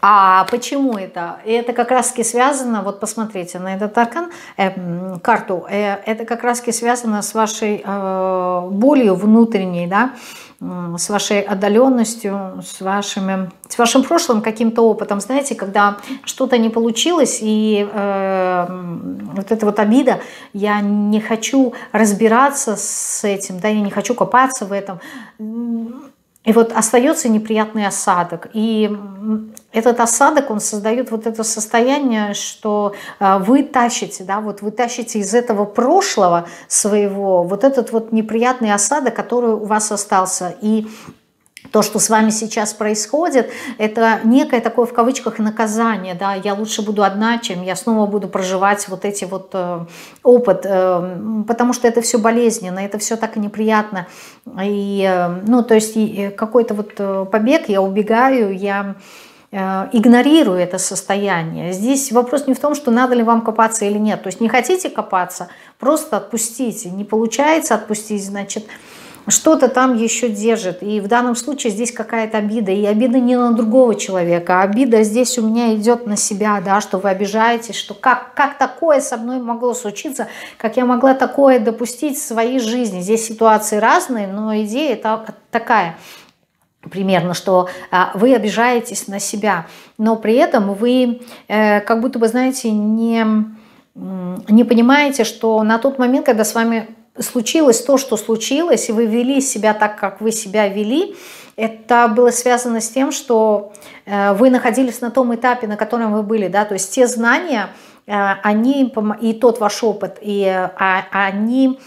А почему это? Это как раз таки связано, вот посмотрите на этот аркан, э, карту, э, это как раз таки связано с вашей э, болью внутренней, да, с вашей отдаленностью, с, вашими, с вашим прошлым каким-то опытом. Знаете, когда что-то не получилось, и э, вот эта вот обида, я не хочу разбираться с этим, да, я не хочу копаться в этом, и вот остается неприятный осадок. И этот осадок, он создает вот это состояние, что э, вы тащите, да, вот вы тащите из этого прошлого своего вот этот вот неприятный осадок, который у вас остался. И то, что с вами сейчас происходит, это некое такое в кавычках наказание, да, я лучше буду одна, чем я снова буду проживать вот эти вот э, опыт, э, потому что это все болезненно, это все так и неприятно, и, э, ну, то есть какой-то вот э, побег, я убегаю, я э, игнорирую это состояние. Здесь вопрос не в том, что надо ли вам копаться или нет, то есть не хотите копаться, просто отпустите, не получается отпустить, значит, что-то там еще держит. И в данном случае здесь какая-то обида. И обида не на другого человека, а обида здесь у меня идет на себя, да, что вы обижаетесь, что как, как такое со мной могло случиться, как я могла такое допустить в своей жизни. Здесь ситуации разные, но идея это такая примерно, что а, вы обижаетесь на себя, но при этом вы э, как будто бы, знаете, не, не понимаете, что на тот момент, когда с вами случилось то, что случилось, и вы вели себя так, как вы себя вели, это было связано с тем, что э, вы находились на том этапе, на котором вы были, да, то есть те знания, э, они, и тот ваш опыт, и а, они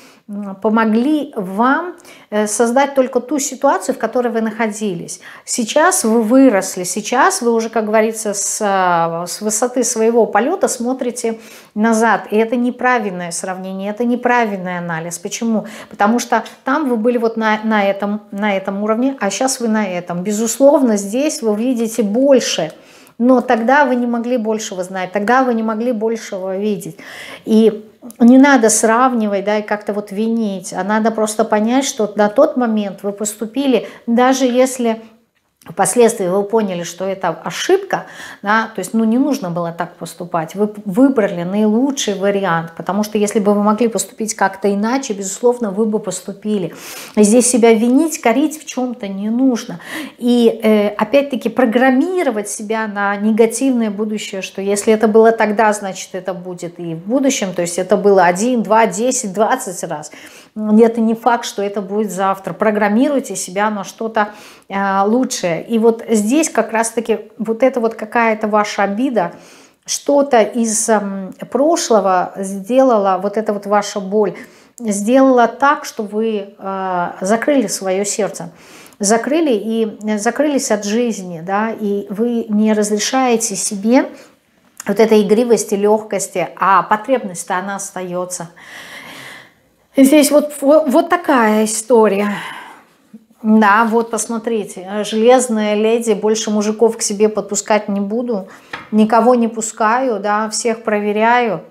помогли вам э, создать только ту ситуацию, в которой вы находились. Сейчас вы выросли, сейчас вы уже, как говорится, с, э, с высоты своего полета смотрите назад. И это неправильное сравнение, это неправильный анализ. Почему? Потому что там вы были вот на, на, этом, на этом уровне, а сейчас вы на этом. Безусловно, здесь вы видите больше – но тогда вы не могли большего знать, тогда вы не могли большего видеть. И не надо сравнивать, да, и как-то вот винить, а надо просто понять, что на тот момент вы поступили, даже если Впоследствии вы поняли, что это ошибка, да, то есть ну, не нужно было так поступать. Вы выбрали наилучший вариант, потому что если бы вы могли поступить как-то иначе, безусловно, вы бы поступили. Здесь себя винить, корить в чем-то не нужно. И э, опять-таки программировать себя на негативное будущее, что если это было тогда, значит это будет и в будущем, то есть это было 1, 2, 10, 20 раз – это не факт, что это будет завтра. Программируйте себя на что-то э, лучшее. И вот здесь как раз-таки вот это вот какая-то ваша обида, что-то из э, прошлого сделала, вот эта вот ваша боль, сделала так, что вы э, закрыли свое сердце закрыли и закрылись от жизни, да, и вы не разрешаете себе вот этой игривости, легкости, а потребность-то она остается. Здесь вот, вот, такая история. Да, вот посмотрите, железная леди, больше мужиков к себе подпускать не буду, никого не пускаю, да, всех проверяю,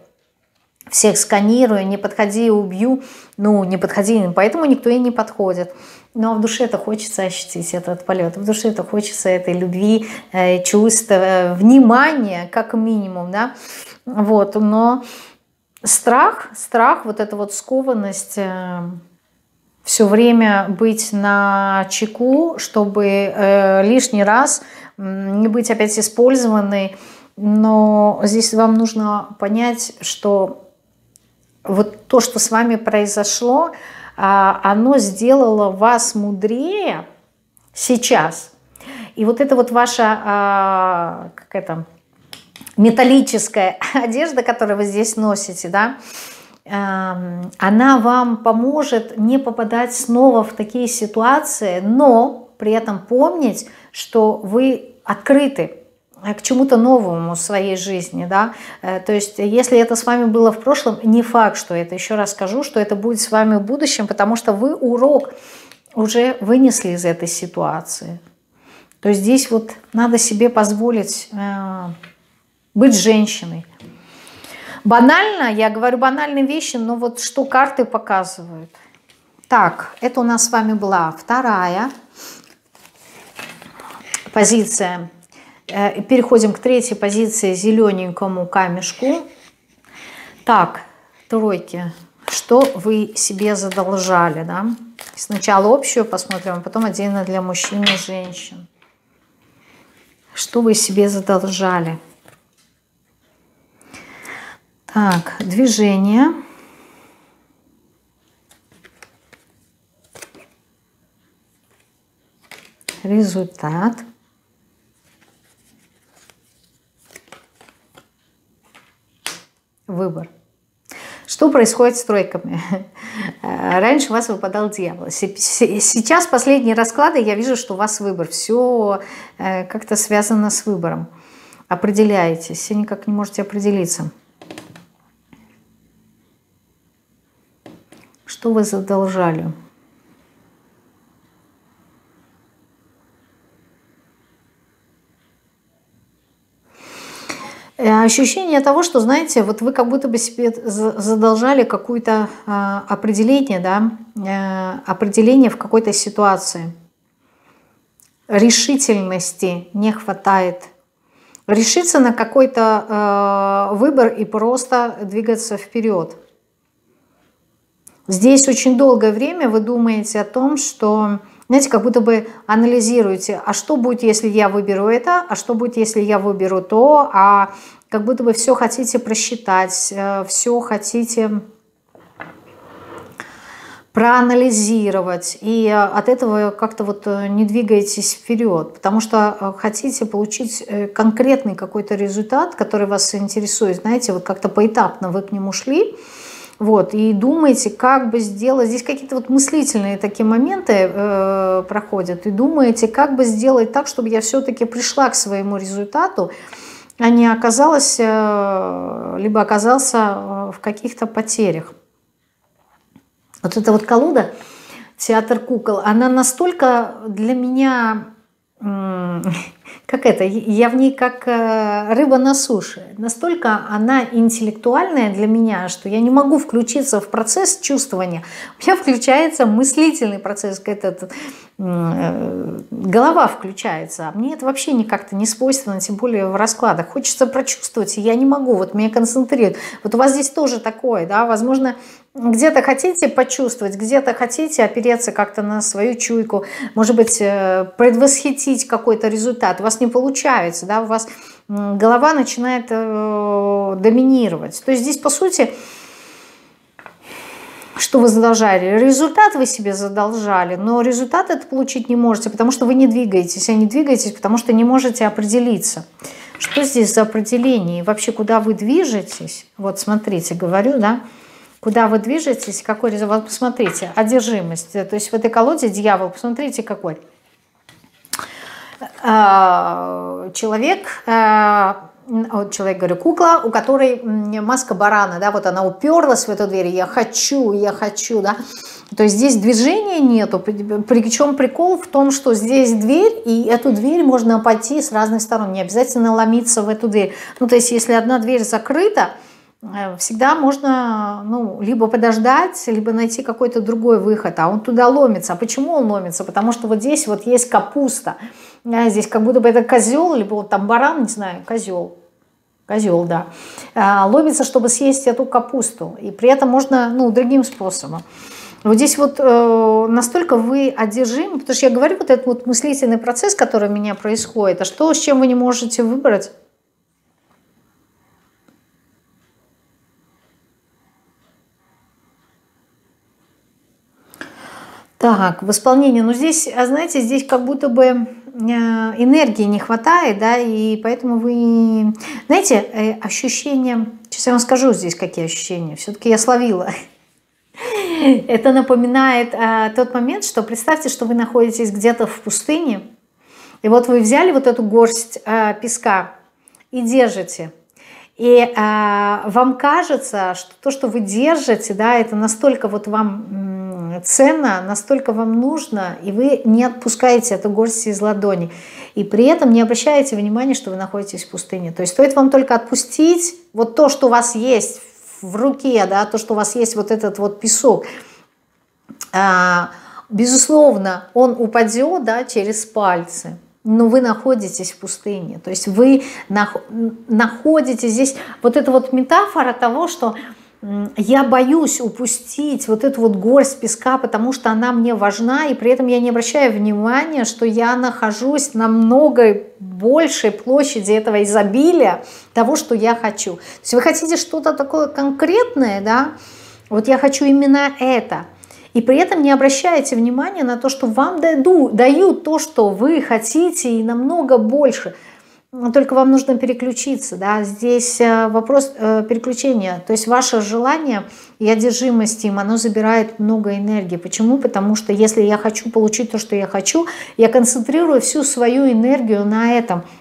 всех сканирую, не подходи, убью, ну, не подходи, поэтому никто и не подходит. Но в душе это хочется ощутить этот полет, в душе это хочется этой любви, э, чувства, э, внимания, как минимум, да, вот, но страх, страх, вот эта вот скованность, э, все время быть на чеку, чтобы э, лишний раз не быть опять использованной. Но здесь вам нужно понять, что вот то, что с вами произошло, а, оно сделало вас мудрее сейчас. И вот это вот ваша, а, как это, металлическая одежда, которую вы здесь носите, да, эм, она вам поможет не попадать снова в такие ситуации, но при этом помнить, что вы открыты к чему-то новому в своей жизни, да, э, то есть если это с вами было в прошлом, не факт, что это, еще раз скажу, что это будет с вами в будущем, потому что вы урок уже вынесли из этой ситуации. То есть здесь вот надо себе позволить э, быть женщиной. Банально, я говорю банальные вещи, но вот что карты показывают. Так, это у нас с вами была вторая позиция. Э, переходим к третьей позиции, зелененькому камешку. Так, тройки. Что вы себе задолжали, да? Сначала общую посмотрим, а потом отдельно для мужчин и женщин. Что вы себе задолжали? Так, движение. Результат. Выбор. Что происходит с тройками? Раньше у вас выпадал дьявол. Сейчас последние расклады, я вижу, что у вас выбор. Все э, как-то связано с выбором. Определяетесь, все никак не можете определиться. Что вы задолжали? Э, ощущение того, что, знаете, вот вы как будто бы себе задолжали какое-то а, определение, да, э, определение в какой-то ситуации. Решительности не хватает. Решиться на какой-то э, выбор и просто двигаться вперед. Здесь очень долгое время вы думаете о том, что знаете, как будто бы анализируете, а что будет, если я выберу это, а что будет, если я выберу то, а как будто бы все хотите просчитать, э, все хотите проанализировать, и от этого как-то вот э, не двигаетесь вперед, потому что э, хотите получить конкретный какой-то результат, который вас интересует, знаете, вот как-то поэтапно вы к нему шли, вот, и думаете, как бы сделать, здесь какие-то вот мыслительные такие моменты э, проходят, и думаете, как бы сделать так, чтобы я все-таки пришла к своему результату, а не оказалась, э, либо оказался э, в каких-то потерях. Вот эта вот колода, театр кукол, она настолько для меня как это, я в ней как э, рыба на суше. Настолько она интеллектуальная для меня, что я не могу включиться в процесс чувствования. У меня включается мыслительный процесс, этот, э, голова включается. А мне это вообще никак-то не свойственно, тем более в раскладах. Хочется прочувствовать, и я не могу, вот меня концентрирует. Вот у вас здесь тоже такое, да, возможно, где-то хотите почувствовать, где-то хотите опереться как-то на свою чуйку, может быть, э, предвосхитить какой-то результат. У вас не получается, да, у вас голова начинает э, доминировать. То есть здесь, по сути, что вы задолжали? Результат вы себе задолжали, но результат это получить не можете, потому что вы не двигаетесь, а не двигаетесь, потому что не можете определиться. Что здесь за определение? И вообще, куда вы движетесь? Вот смотрите, говорю, да, куда вы движетесь, какой результат. Посмотрите, одержимость. То есть в этой колоде дьявол, посмотрите, какой. А, человек, а, человек, говорю, кукла, у которой маска барана, да, вот она уперлась в эту дверь, я хочу, я хочу, да, то есть здесь движения нету, причем прикол в том, что здесь дверь, и эту дверь можно обойти с разных сторон, не обязательно ломиться в эту дверь. Ну, то есть если одна дверь закрыта, всегда можно ну, либо подождать, либо найти какой-то другой выход, а он туда ломится. А почему он ломится? Потому что вот здесь вот есть капуста, э, здесь как будто бы это козел, либо вот там баран, не знаю, козел, козел, да, э, ломится, чтобы съесть эту капусту, и при этом можно, ну, другим способом. Вот здесь вот э, настолько вы одержимы, потому что я говорю, вот этот вот мыслительный процесс, который у меня происходит, а что, с чем вы не можете выбрать? Так, в исполнении, ну здесь, а знаете, здесь как будто бы э, энергии не хватает, да, и поэтому вы, знаете, э, ощущения, сейчас я вам скажу здесь, какие ощущения, все-таки я словила. Это напоминает а, тот момент, что представьте, что вы находитесь где-то в пустыне, и вот вы взяли вот эту горсть а, песка и держите, и а, вам кажется, что то, что вы держите, да, это настолько вот вам ценно, настолько вам нужно, и вы не отпускаете эту горсть из ладони. И при этом не обращаете внимания, что вы находитесь в пустыне. То есть стоит вам только отпустить вот то, что у вас есть в руке, да, то, что у вас есть вот этот вот песок. А, безусловно, он упадет да, через пальцы, но вы находитесь в пустыне. То есть вы находитесь здесь, вот эта вот метафора того, что я боюсь упустить вот эту вот горсть песка, потому что она мне важна, и при этом я не обращаю внимания, что я нахожусь на много большей площади этого изобилия того, что я хочу. То есть вы хотите что-то такое конкретное, да, вот я хочу именно это, и при этом не обращаете внимания на то, что вам дают то, что вы хотите, и намного больше – только вам нужно переключиться, да, здесь э, вопрос э, переключения, то есть ваше желание и одержимость им, оно забирает много энергии. Почему? Потому что если я хочу получить то, что я хочу, я концентрирую всю свою энергию на этом –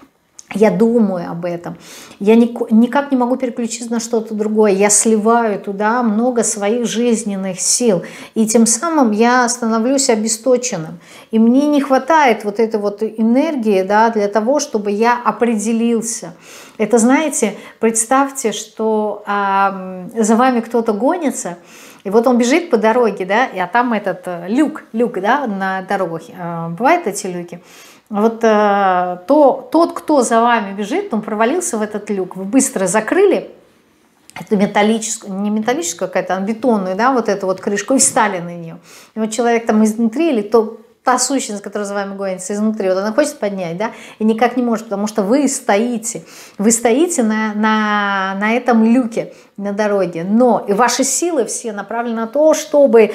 я думаю об этом, я никак не могу переключиться на что-то другое, я сливаю туда много своих жизненных сил, и тем самым я становлюсь обесточенным. И мне не хватает вот этой вот энергии да, для того, чтобы я определился. Это, знаете, представьте, что а, за вами кто-то гонится, и вот он бежит по дороге, да, а там этот э, люк, люк, да, на дороге. А, бывают эти люки? Вот э, то, тот, кто за вами бежит, он провалился в этот люк, вы быстро закрыли эту металлическую, не металлическую какая-то, а бетонную, да, вот эту вот крышку, и встали на нее. И вот человек там изнутри, или то, та сущность, которая за вами гонится изнутри, вот она хочет поднять, да, и никак не может, потому что вы стоите, вы стоите на, на, на этом люке на дороге, но и ваши силы все направлены на то, чтобы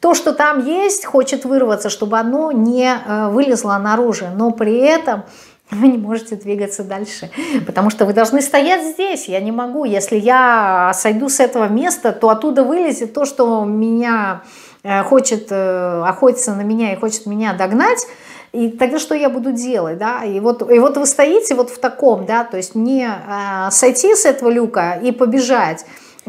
то, что там есть, хочет вырваться, чтобы оно не э, вылезло наружу, но при этом вы не можете двигаться дальше, потому что вы должны стоять здесь, я не могу. Если я сойду с этого места, то оттуда вылезет то, что меня э, хочет э, охотиться на меня и хочет меня догнать, и тогда что я буду делать, да? И вот, и вот вы стоите вот в таком, да, то есть не сойти с этого люка и побежать,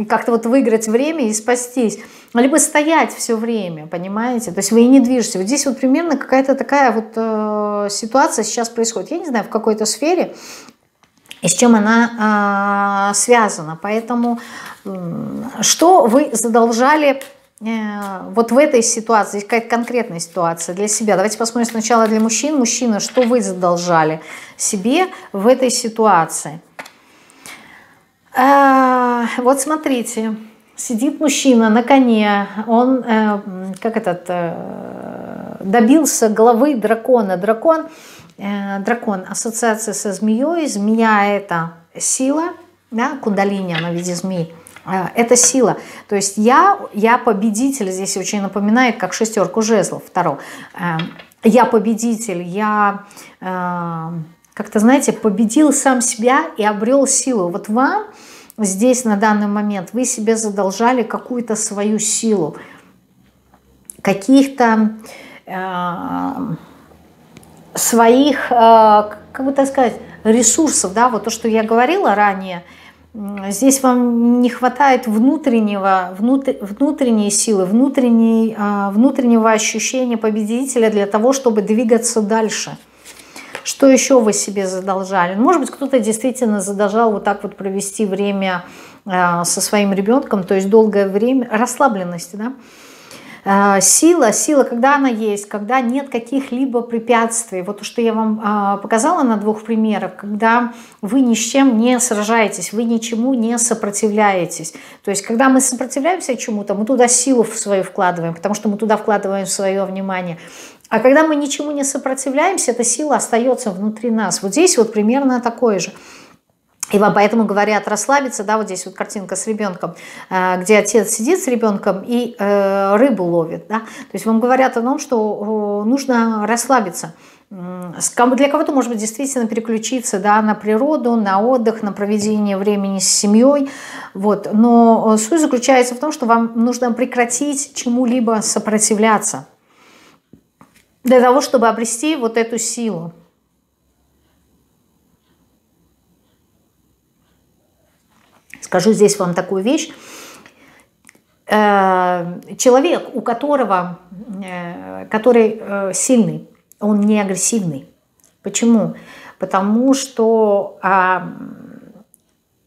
как-то вот выиграть время и спастись, либо стоять все время, понимаете? То есть вы и не движетесь. Вот здесь вот примерно какая-то такая вот э, ситуация сейчас происходит. Я не знаю, в какой-то сфере, и с чем она э, связана. Поэтому э, что вы задолжали э, вот в этой ситуации, здесь какая-то конкретная ситуация для себя. Давайте посмотрим сначала для мужчин. Мужчина, что вы задолжали себе в этой ситуации? Э, вот смотрите. Сидит мужчина на коне, он, э, как этот, э, добился головы дракона. Дракон, э, дракон, ассоциация со змеей. Змея – это сила, да, кундалини, она в виде змеи. Э, это сила. То есть я, я победитель, здесь очень напоминает, как шестерку жезлов, второго. Э, я победитель, я э, как-то, знаете, победил сам себя и обрел силу. Вот вам здесь на данный момент вы себе задолжали какую-то свою силу, каких-то э, своих, э, как бы так сказать, ресурсов, да, вот то, что я говорила ранее, здесь вам не хватает внутреннего, внутр, внутренней силы, внутренней, э, внутреннего ощущения победителя для того, чтобы двигаться дальше – что еще вы себе задолжали? Может быть, кто-то действительно задолжал вот так вот провести время э, со своим ребенком, то есть долгое время, расслабленности, да? Э, сила, сила, когда она есть, когда нет каких-либо препятствий. Вот то, что я вам э, показала на двух примерах, когда вы ни с чем не сражаетесь, вы ничему не сопротивляетесь. То есть, когда мы сопротивляемся чему-то, мы туда силу свою вкладываем, потому что мы туда вкладываем свое внимание. А когда мы ничему не сопротивляемся, эта сила остается внутри нас. Вот здесь вот примерно такое же. И вам поэтому говорят расслабиться, да, вот здесь вот картинка с ребенком, э, где отец сидит с ребенком и э, рыбу ловит, да. То есть вам говорят о том, что нужно расслабиться. Для кого-то, может быть, действительно переключиться да, на природу, на отдых, на проведение времени с семьей. Вот. Но суть заключается в том, что вам нужно прекратить чему-либо сопротивляться для того, чтобы обрести вот эту силу. Скажу здесь вам такую вещь. Э, человек, у которого, э, который э, сильный, он не агрессивный. Почему? Потому что а,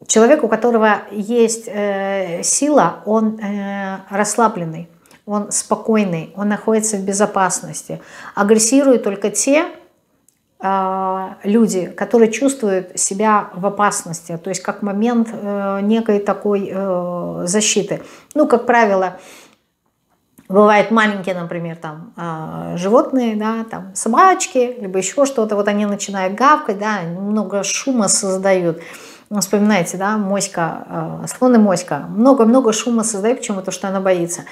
человек, у которого есть сила, он расслабленный он спокойный, он находится в безопасности. Агрессируют только те э, люди, которые чувствуют себя в опасности, то есть как момент э, некой такой э, защиты. Ну, как правило, Бывают маленькие, например, там э, животные, да, там собачки, либо еще что-то, вот они начинают гавкать, да, много шума создают. Вспоминайте, да, моська, э, слон и моська, много-много шума создает, почему-то, что она боится.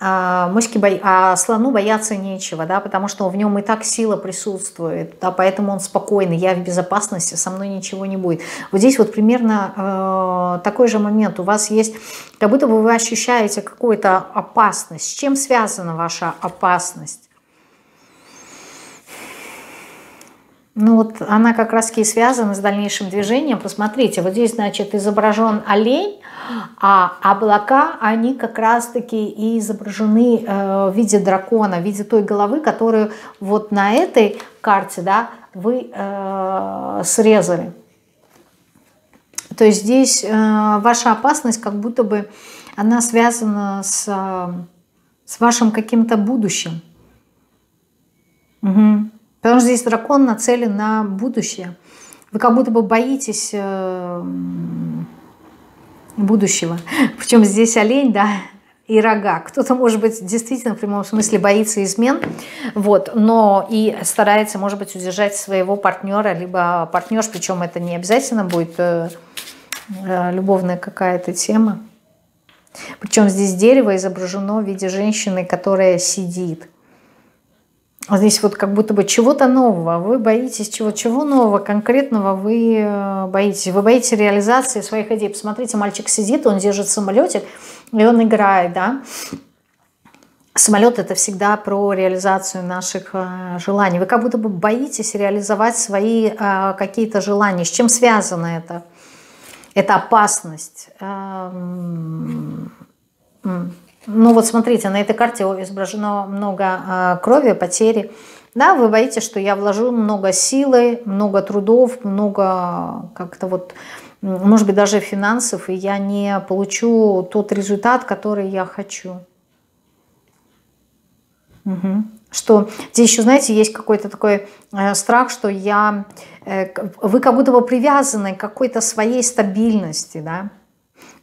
А, мышки бо... а слону бояться нечего, да, потому что в нем и так сила присутствует, да, поэтому он спокойный, я в безопасности, со мной ничего не будет. Вот здесь вот примерно э, такой же момент. У вас есть, как будто бы вы ощущаете какую-то опасность. С чем связана ваша опасность? Ну вот она как раз и связана с дальнейшим движением. Посмотрите, вот здесь, значит, изображен олень, а облака, они как раз-таки и изображены э, в виде дракона, в виде той головы, которую вот на этой карте, да, вы э, срезали. То есть здесь э, ваша опасность как будто бы она связана с, с вашим каким-то будущим. Угу. Потому что здесь дракон нацелен на будущее. Вы как будто бы боитесь э, будущего. Причем здесь олень, да, и рога. Кто-то, может быть, действительно в прямом смысле боится измен, вот, но и старается, может быть, удержать своего партнера, либо партнер, причем это не обязательно будет э, э, любовная какая-то тема. Причем здесь дерево изображено в виде женщины, которая сидит. Здесь вот как будто бы чего-то нового. Вы боитесь чего? Чего нового, конкретного вы э, боитесь? Вы боитесь реализации своих идей. Посмотрите, мальчик сидит, он держит самолетик, и он играет, да? Самолет это всегда про реализацию наших э, желаний. Вы как будто бы боитесь реализовать свои э, какие-то желания. С чем связано это? Это опасность. Ну вот смотрите, на этой карте изображено много э, крови, потери. Да, вы боитесь, что я вложу много силы, много трудов, много как-то вот, может быть, даже финансов, и я не получу тот результат, который я хочу. Угу. Что здесь еще, знаете, есть какой-то такой э, страх, что я, э, вы как будто бы привязаны к какой-то своей стабильности, да,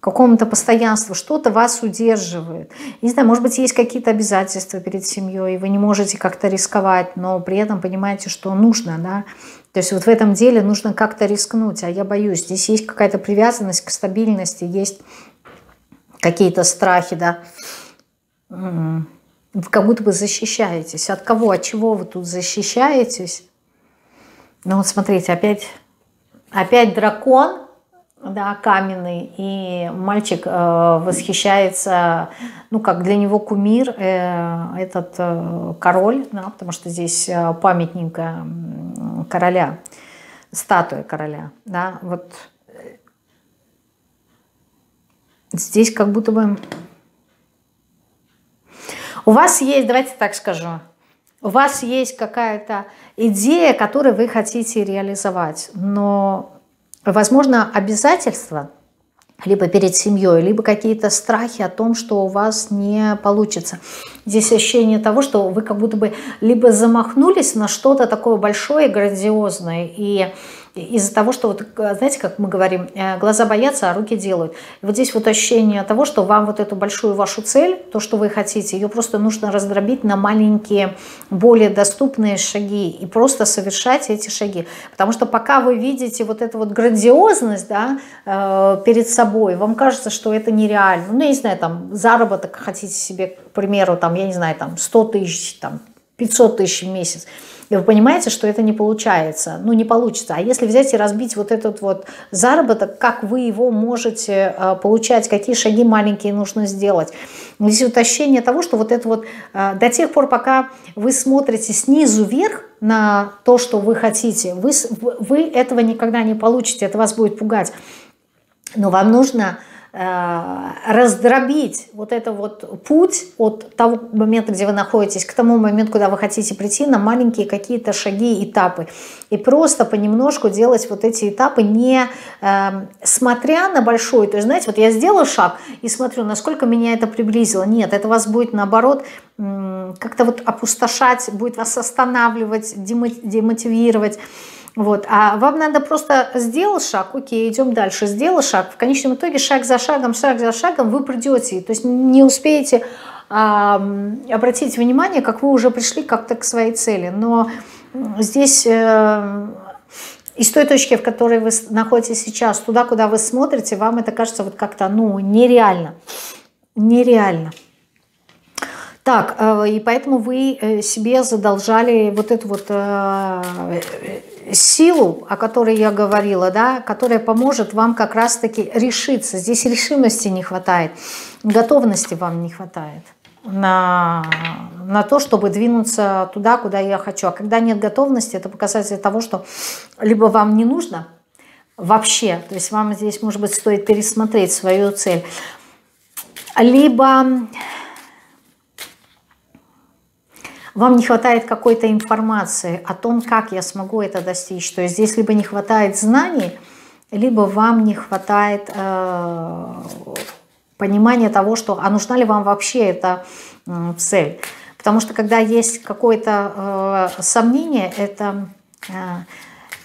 какому-то постоянству, что-то вас удерживает. Не знаю, может быть, есть какие-то обязательства перед семьей, вы не можете как-то рисковать, но при этом понимаете, что нужно, да. То есть вот в этом деле нужно как-то рискнуть, а я боюсь, здесь есть какая-то привязанность к стабильности, есть какие-то страхи, да. Вы как будто бы защищаетесь. От кого, от чего вы тут защищаетесь? Ну вот смотрите, опять, опять дракон – да, каменный, и мальчик э, восхищается, ну, как для него кумир э, этот э, король, да, потому что здесь э, памятник э, короля, статуя короля, да, вот. Здесь как будто бы... У вас есть, давайте так скажу, у вас есть какая-то идея, которую вы хотите реализовать, но возможно, обязательства, либо перед семьей, либо какие-то страхи о том, что у вас не получится. Здесь ощущение того, что вы как будто бы либо замахнулись на что-то такое большое, грандиозное, и из-за того, что, вот, знаете, как мы говорим, э, глаза боятся, а руки делают. И вот здесь вот ощущение того, что вам вот эту большую вашу цель, то, что вы хотите, ее просто нужно раздробить на маленькие, более доступные шаги и просто совершать эти шаги. Потому что пока вы видите вот эту вот грандиозность да, э, перед собой, вам кажется, что это нереально. Ну, я не знаю, там, заработок хотите себе, к примеру, там, я не знаю, там, 100 тысяч, там, 500 тысяч в месяц. И вы понимаете, что это не получается, ну не получится. А если взять и разбить вот этот вот заработок, как вы его можете э, получать, какие шаги маленькие нужно сделать. Здесь вот ощущение того, что вот это вот э, до тех пор, пока вы смотрите снизу вверх на то, что вы хотите, вы, вы этого никогда не получите, это вас будет пугать. Но вам нужно раздробить вот это вот путь от того момента, где вы находитесь, к тому моменту, куда вы хотите прийти, на маленькие какие-то шаги, этапы. И просто понемножку делать вот эти этапы, не э, смотря на большой. То есть, знаете, вот я сделаю шаг и смотрю, насколько меня это приблизило. Нет, это вас будет наоборот как-то вот опустошать, будет вас останавливать, демотивировать. Вот. А вам надо просто сделать шаг, окей, идем дальше, сделал шаг. В конечном итоге шаг за шагом, шаг за шагом вы придете. То есть не успеете а, обратить внимание, как вы уже пришли как-то к своей цели. Но здесь э, из той точки, в которой вы находитесь сейчас, туда, куда вы смотрите, вам это кажется вот как-то ну, нереально. Нереально. Так, э, и поэтому вы э, себе задолжали вот эту вот э, силу, о которой я говорила, да, которая поможет вам как раз-таки решиться. Здесь решимости не хватает, готовности вам не хватает на, на то, чтобы двинуться туда, куда я хочу. А когда нет готовности, это показатель того, что либо вам не нужно вообще, то есть вам здесь, может быть, стоит пересмотреть свою цель, либо вам не хватает какой-то информации о том, как я смогу это достичь. То есть здесь либо не хватает знаний, либо вам не хватает э, понимания того, что а нужна ли вам вообще эта э, цель. Потому что когда есть какое-то э, сомнение, это э,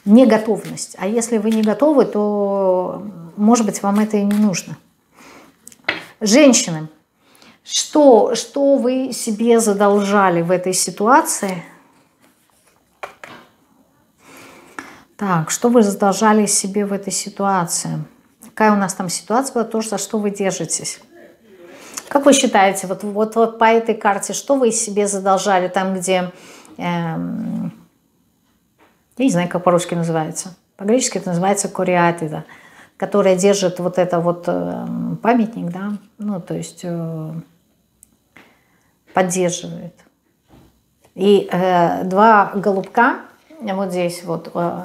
неготовность. А если вы не готовы, то, может быть, вам это и не нужно. Женщины, что, что вы себе задолжали в этой ситуации? Так, что вы задолжали себе в этой ситуации? Какая у нас там ситуация была, то, за что вы держитесь? Как вы считаете, вот, вот, вот по этой карте, что вы себе задолжали там, где... Эм, я не знаю, как по-русски называется. По-гречески это называется кориатида, которая держит вот это вот э, памятник, да, ну, то есть... Э, поддерживает. И э, два голубка вот здесь вот э,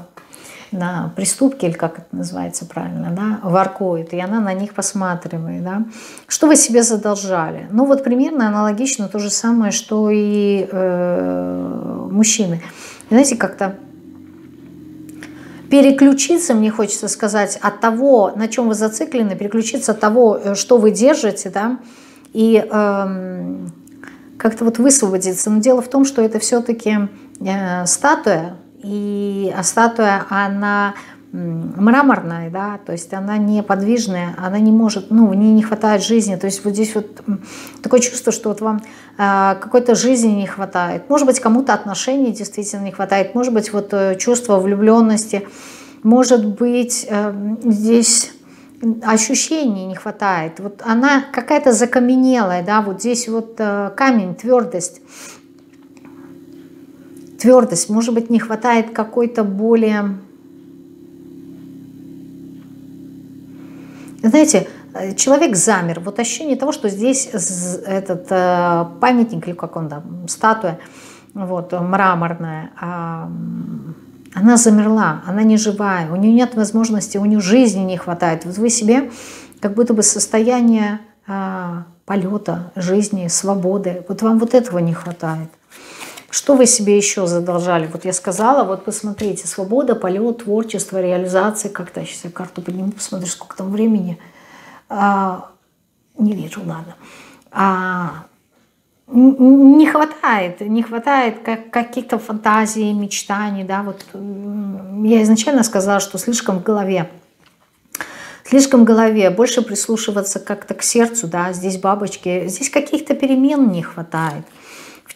на приступке, или как это называется правильно, да, воркует, и она на них посматривает, да. Что вы себе задолжали? Ну вот примерно аналогично то же самое, что и э, мужчины. Знаете, как-то переключиться, мне хочется сказать, от того, на чем вы зациклены, переключиться от того, э, что вы держите, да, и э, как-то вот высвободиться. Но дело в том, что это все-таки э, статуя, и а статуя, она мраморная, да, то есть она неподвижная, она не может, ну, в ней не хватает жизни, то есть вот здесь вот такое чувство, что вот вам э, какой-то жизни не хватает, может быть, кому-то отношений действительно не хватает, может быть, вот э, чувство влюбленности, может быть, э, здесь ощущений не хватает. Вот она какая-то закаменелая, да, вот здесь вот э, камень, твердость. Твердость, может быть, не хватает какой-то более... Знаете, э, человек замер. Вот ощущение того, что здесь этот э, памятник, или как он там, статуя, вот, мраморная, она замерла, она не живая, у нее нет возможности, у нее жизни не хватает. Вот вы себе как будто бы состояние а, полета, жизни, свободы, вот вам вот этого не хватает. Что вы себе еще задолжали? Вот я сказала, вот посмотрите, свобода, полет, творчество, реализация. Как-то сейчас я карту подниму, посмотрю, сколько там времени. А, не вижу, ладно. А, не хватает, не хватает как, каких-то фантазий, мечтаний, да, вот я изначально сказала, что слишком в голове, слишком в голове, больше прислушиваться как-то к сердцу, да, здесь бабочки, здесь каких-то перемен не хватает.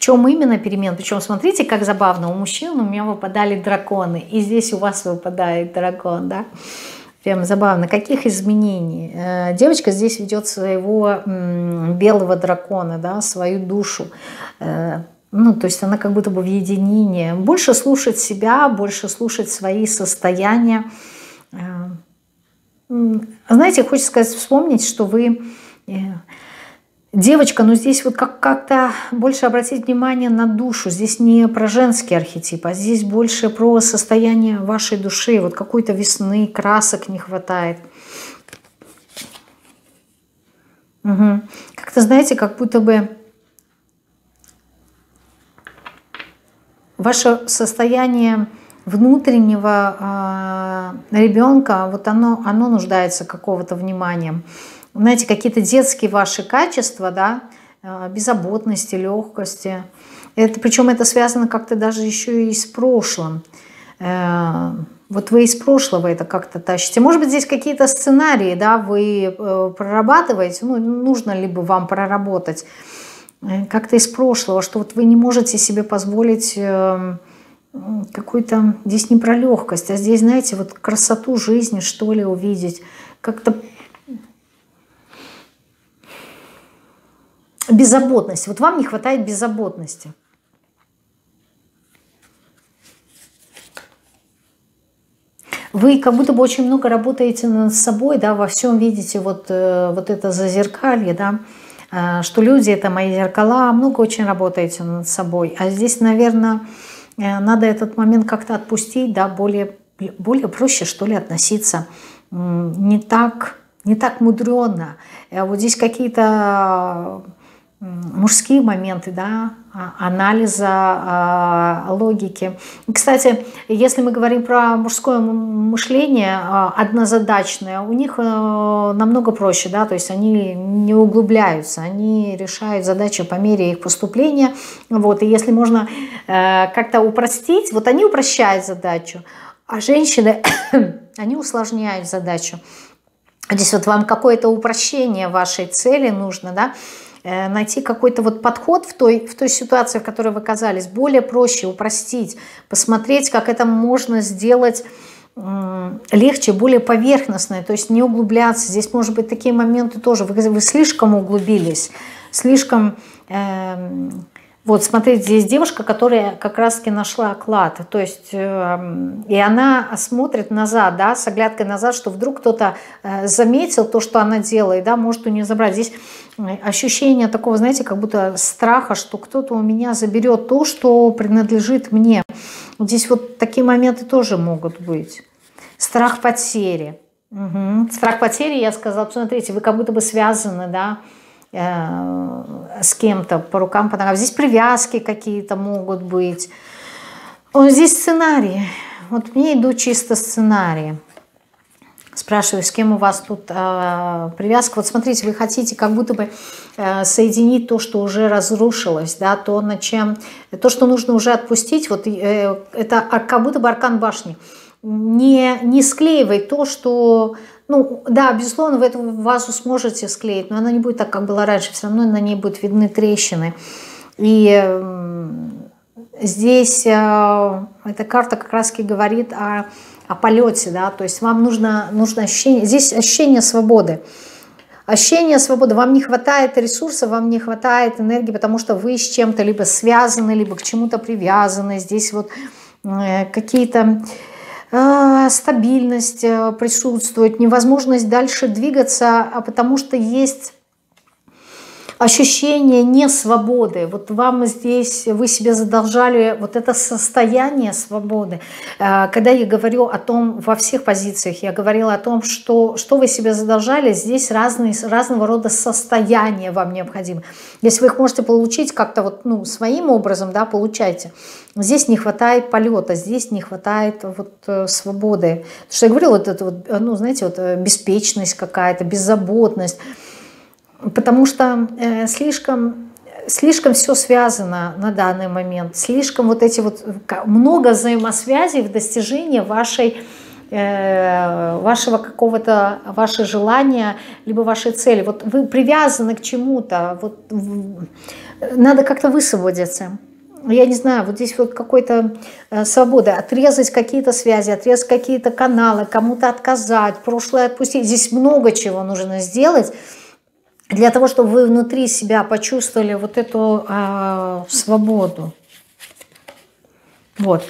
Чем именно перемен? Причем смотрите, как забавно, у мужчин у меня выпадали драконы, и здесь у вас выпадает дракон, да, Прям забавно. Каких изменений? Э, девочка здесь ведет своего белого дракона, да, свою душу. Э, ну, то есть она как будто бы в единении. Больше слушать себя, больше слушать свои состояния. Э, знаете, хочется сказать, вспомнить, что вы Девочка, но здесь вот как- как-то больше обратить внимание на душу. Здесь не про женский архетип, а здесь больше про состояние вашей души. Вот какой-то весны, красок не хватает. Угу. Как-то, знаете, как будто бы ваше состояние внутреннего э, ребенка, вот оно, оно нуждается какого-то внимания знаете, какие-то детские ваши качества, да, э, беззаботности, легкости. Это, причем это связано как-то даже еще и с прошлым. Э, вот вы из прошлого это как-то тащите. Может быть, здесь какие-то сценарии, да, вы э, прорабатываете, ну, нужно либо вам проработать как-то из прошлого, что вот вы не можете себе позволить какую-то, здесь не про легкость, а здесь, знаете, вот красоту жизни, что ли, увидеть, как-то беззаботность. Вот вам не хватает беззаботности. Вы как будто бы очень много работаете над собой, да, во всем видите вот, э, вот это зазеркалье, да, э, что люди это мои зеркала, много очень работаете над собой. А здесь, наверное, э, надо этот момент как-то отпустить, да, более, более проще, что ли, относиться. Не так, не так мудрено. Вот здесь какие-то мужские моменты, да, а, анализа, а, логики. Кстати, если мы говорим про мужское мышление а, однозадачное, у них э, намного проще, да, то есть они не углубляются, они решают задачи по мере их поступления, вот, и если можно э, как-то упростить, вот они упрощают задачу, а женщины, они усложняют задачу. Здесь вот вам какое-то упрощение вашей цели нужно, да, найти какой-то вот подход в той, в той ситуации, в которой вы оказались, более проще, упростить, посмотреть, как это можно сделать легче, более поверхностное, то есть не углубляться. Здесь, может быть, такие моменты тоже. Вы, вы слишком углубились, слишком... Э, вот, смотрите, здесь девушка, которая как раз-таки нашла клад. То есть, э, и она смотрит назад, да, с оглядкой назад, что вдруг кто-то э, заметил то, что она делает, да, может у нее забрать. Здесь ощущение такого, знаете, как будто страха, что кто-то у меня заберет то, что принадлежит мне. Здесь вот такие моменты тоже могут быть. Страх потери. Угу. Страх потери, я сказала, посмотрите, вы как будто бы связаны, да, Э, с кем-то по рукам, по ногам. Здесь привязки какие-то могут быть. Вот здесь сценарии. Вот мне идут чисто сценарии. Спрашиваю, с кем у вас тут э, привязка. Вот смотрите, вы хотите как будто бы э, соединить то, что уже разрушилось, да, то, на чем, то, что нужно уже отпустить. Вот э, это как будто бы аркан башни. Не, не склеивать то, что ну, да, безусловно, вы эту вазу сможете склеить, но она не будет так, как была раньше. Все равно на ней будут видны трещины. И здесь э, эта карта как раз говорит о, о полете, да, то есть вам нужно, нужно ощущение, здесь ощущение свободы. Ощущение свободы, вам не хватает ресурсов, вам не хватает энергии, потому что вы с чем-то либо связаны, либо к чему-то привязаны. Здесь вот э, какие-то а, стабильность э, присутствует, невозможность дальше двигаться, а потому что есть ощущение несвободы. Вот вам здесь, вы себе задолжали вот это состояние свободы. Э, когда я говорю о том, во всех позициях, я говорила о том, что, что вы себе задолжали, здесь разные, разного рода состояния вам необходимы. Если вы их можете получить как-то вот, ну, своим образом, да, получайте. Здесь не хватает полета, здесь не хватает вот э, свободы. Потому что я говорила, вот это вот, ну, знаете, вот э, беспечность какая-то, беззаботность, потому что э, слишком слишком все связано на данный момент, слишком вот эти вот много взаимосвязей в достижении вашей э, вашего какого-то, ваше желания, либо вашей цели. Вот вы привязаны к чему-то, вот надо как-то высвободиться. Я не знаю, вот здесь вот какой-то э, свобода, отрезать какие-то связи, отрезать какие-то каналы, кому-то отказать, прошлое отпустить. Здесь много чего нужно сделать, для того, чтобы вы внутри себя почувствовали вот эту э, свободу. Вот.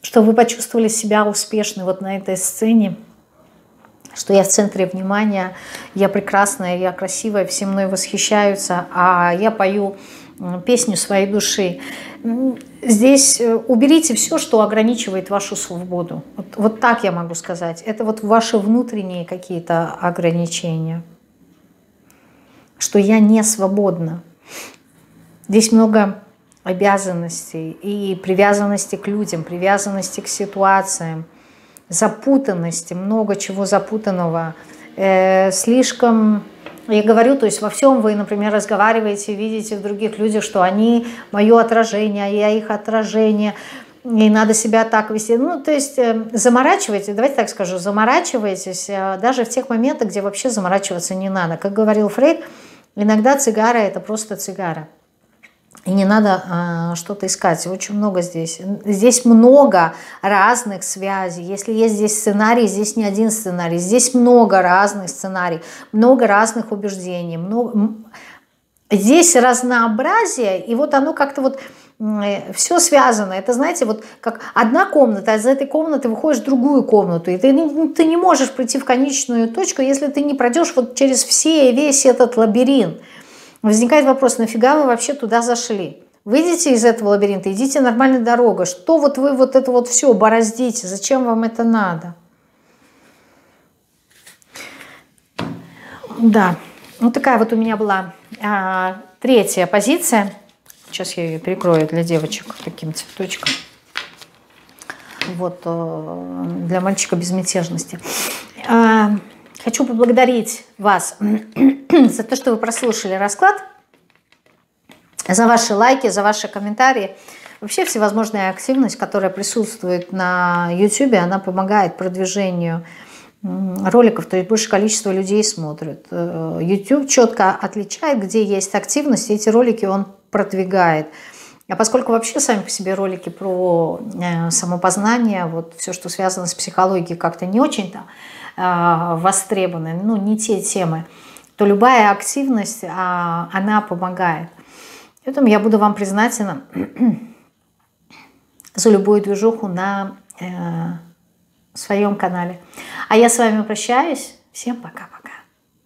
Чтобы вы почувствовали себя успешной вот на этой сцене, что я в центре внимания, я прекрасная, я красивая, все мной восхищаются, а я пою песню своей души. Здесь э, уберите все, что ограничивает вашу свободу. Вот, вот так я могу сказать. Это вот ваши внутренние какие-то ограничения что я не свободна. Здесь много обязанностей и привязанности к людям, привязанности к ситуациям, запутанности, много чего запутанного. Э, слишком, я говорю, то есть во всем вы, например, разговариваете, видите в других людях, что они мое отражение, а я их отражение, и надо себя так вести. Ну, то есть э, заморачивайтесь, давайте так скажу, заморачивайтесь э, даже в тех моментах, где вообще заморачиваться не надо. Как говорил Фрейд, Иногда цигара это просто цигара. И не надо э, что-то искать. Очень много здесь. Здесь много разных связей. Если есть здесь сценарий, здесь не один сценарий. Здесь много разных сценарий, много разных убеждений. Много... здесь разнообразие, и вот оно как-то вот все связано. Это, знаете, вот как одна комната, а из этой комнаты выходишь в другую комнату. И ты, ты не можешь прийти в конечную точку, если ты не пройдешь вот через все, весь этот лабиринт. Возникает вопрос, нафига вы вообще туда зашли? Выйдите из этого лабиринта, идите нормальной дорогой. Что вот вы вот это вот все бороздите? Зачем вам это надо? Да, вот такая вот у меня была а, третья позиция. Сейчас я ее прикрою для девочек таким цветочком. Вот, э, для мальчика безмятежности. А, хочу поблагодарить вас за то, что вы прослушали расклад за ваши лайки, за ваши комментарии. Вообще всевозможная активность, которая присутствует на YouTube, она помогает продвижению роликов, то есть больше количество людей смотрят. Э, YouTube четко отличает, где есть активность, и эти ролики он продвигает. А поскольку вообще сами по себе ролики про э, самопознание, вот все, что связано с психологией, как-то не очень-то э, востребованы, ну, не те темы, то любая активность, а, она помогает. Поэтому я буду вам признательна за любую движуху на э, своем канале. А я с вами прощаюсь. Всем пока-пока.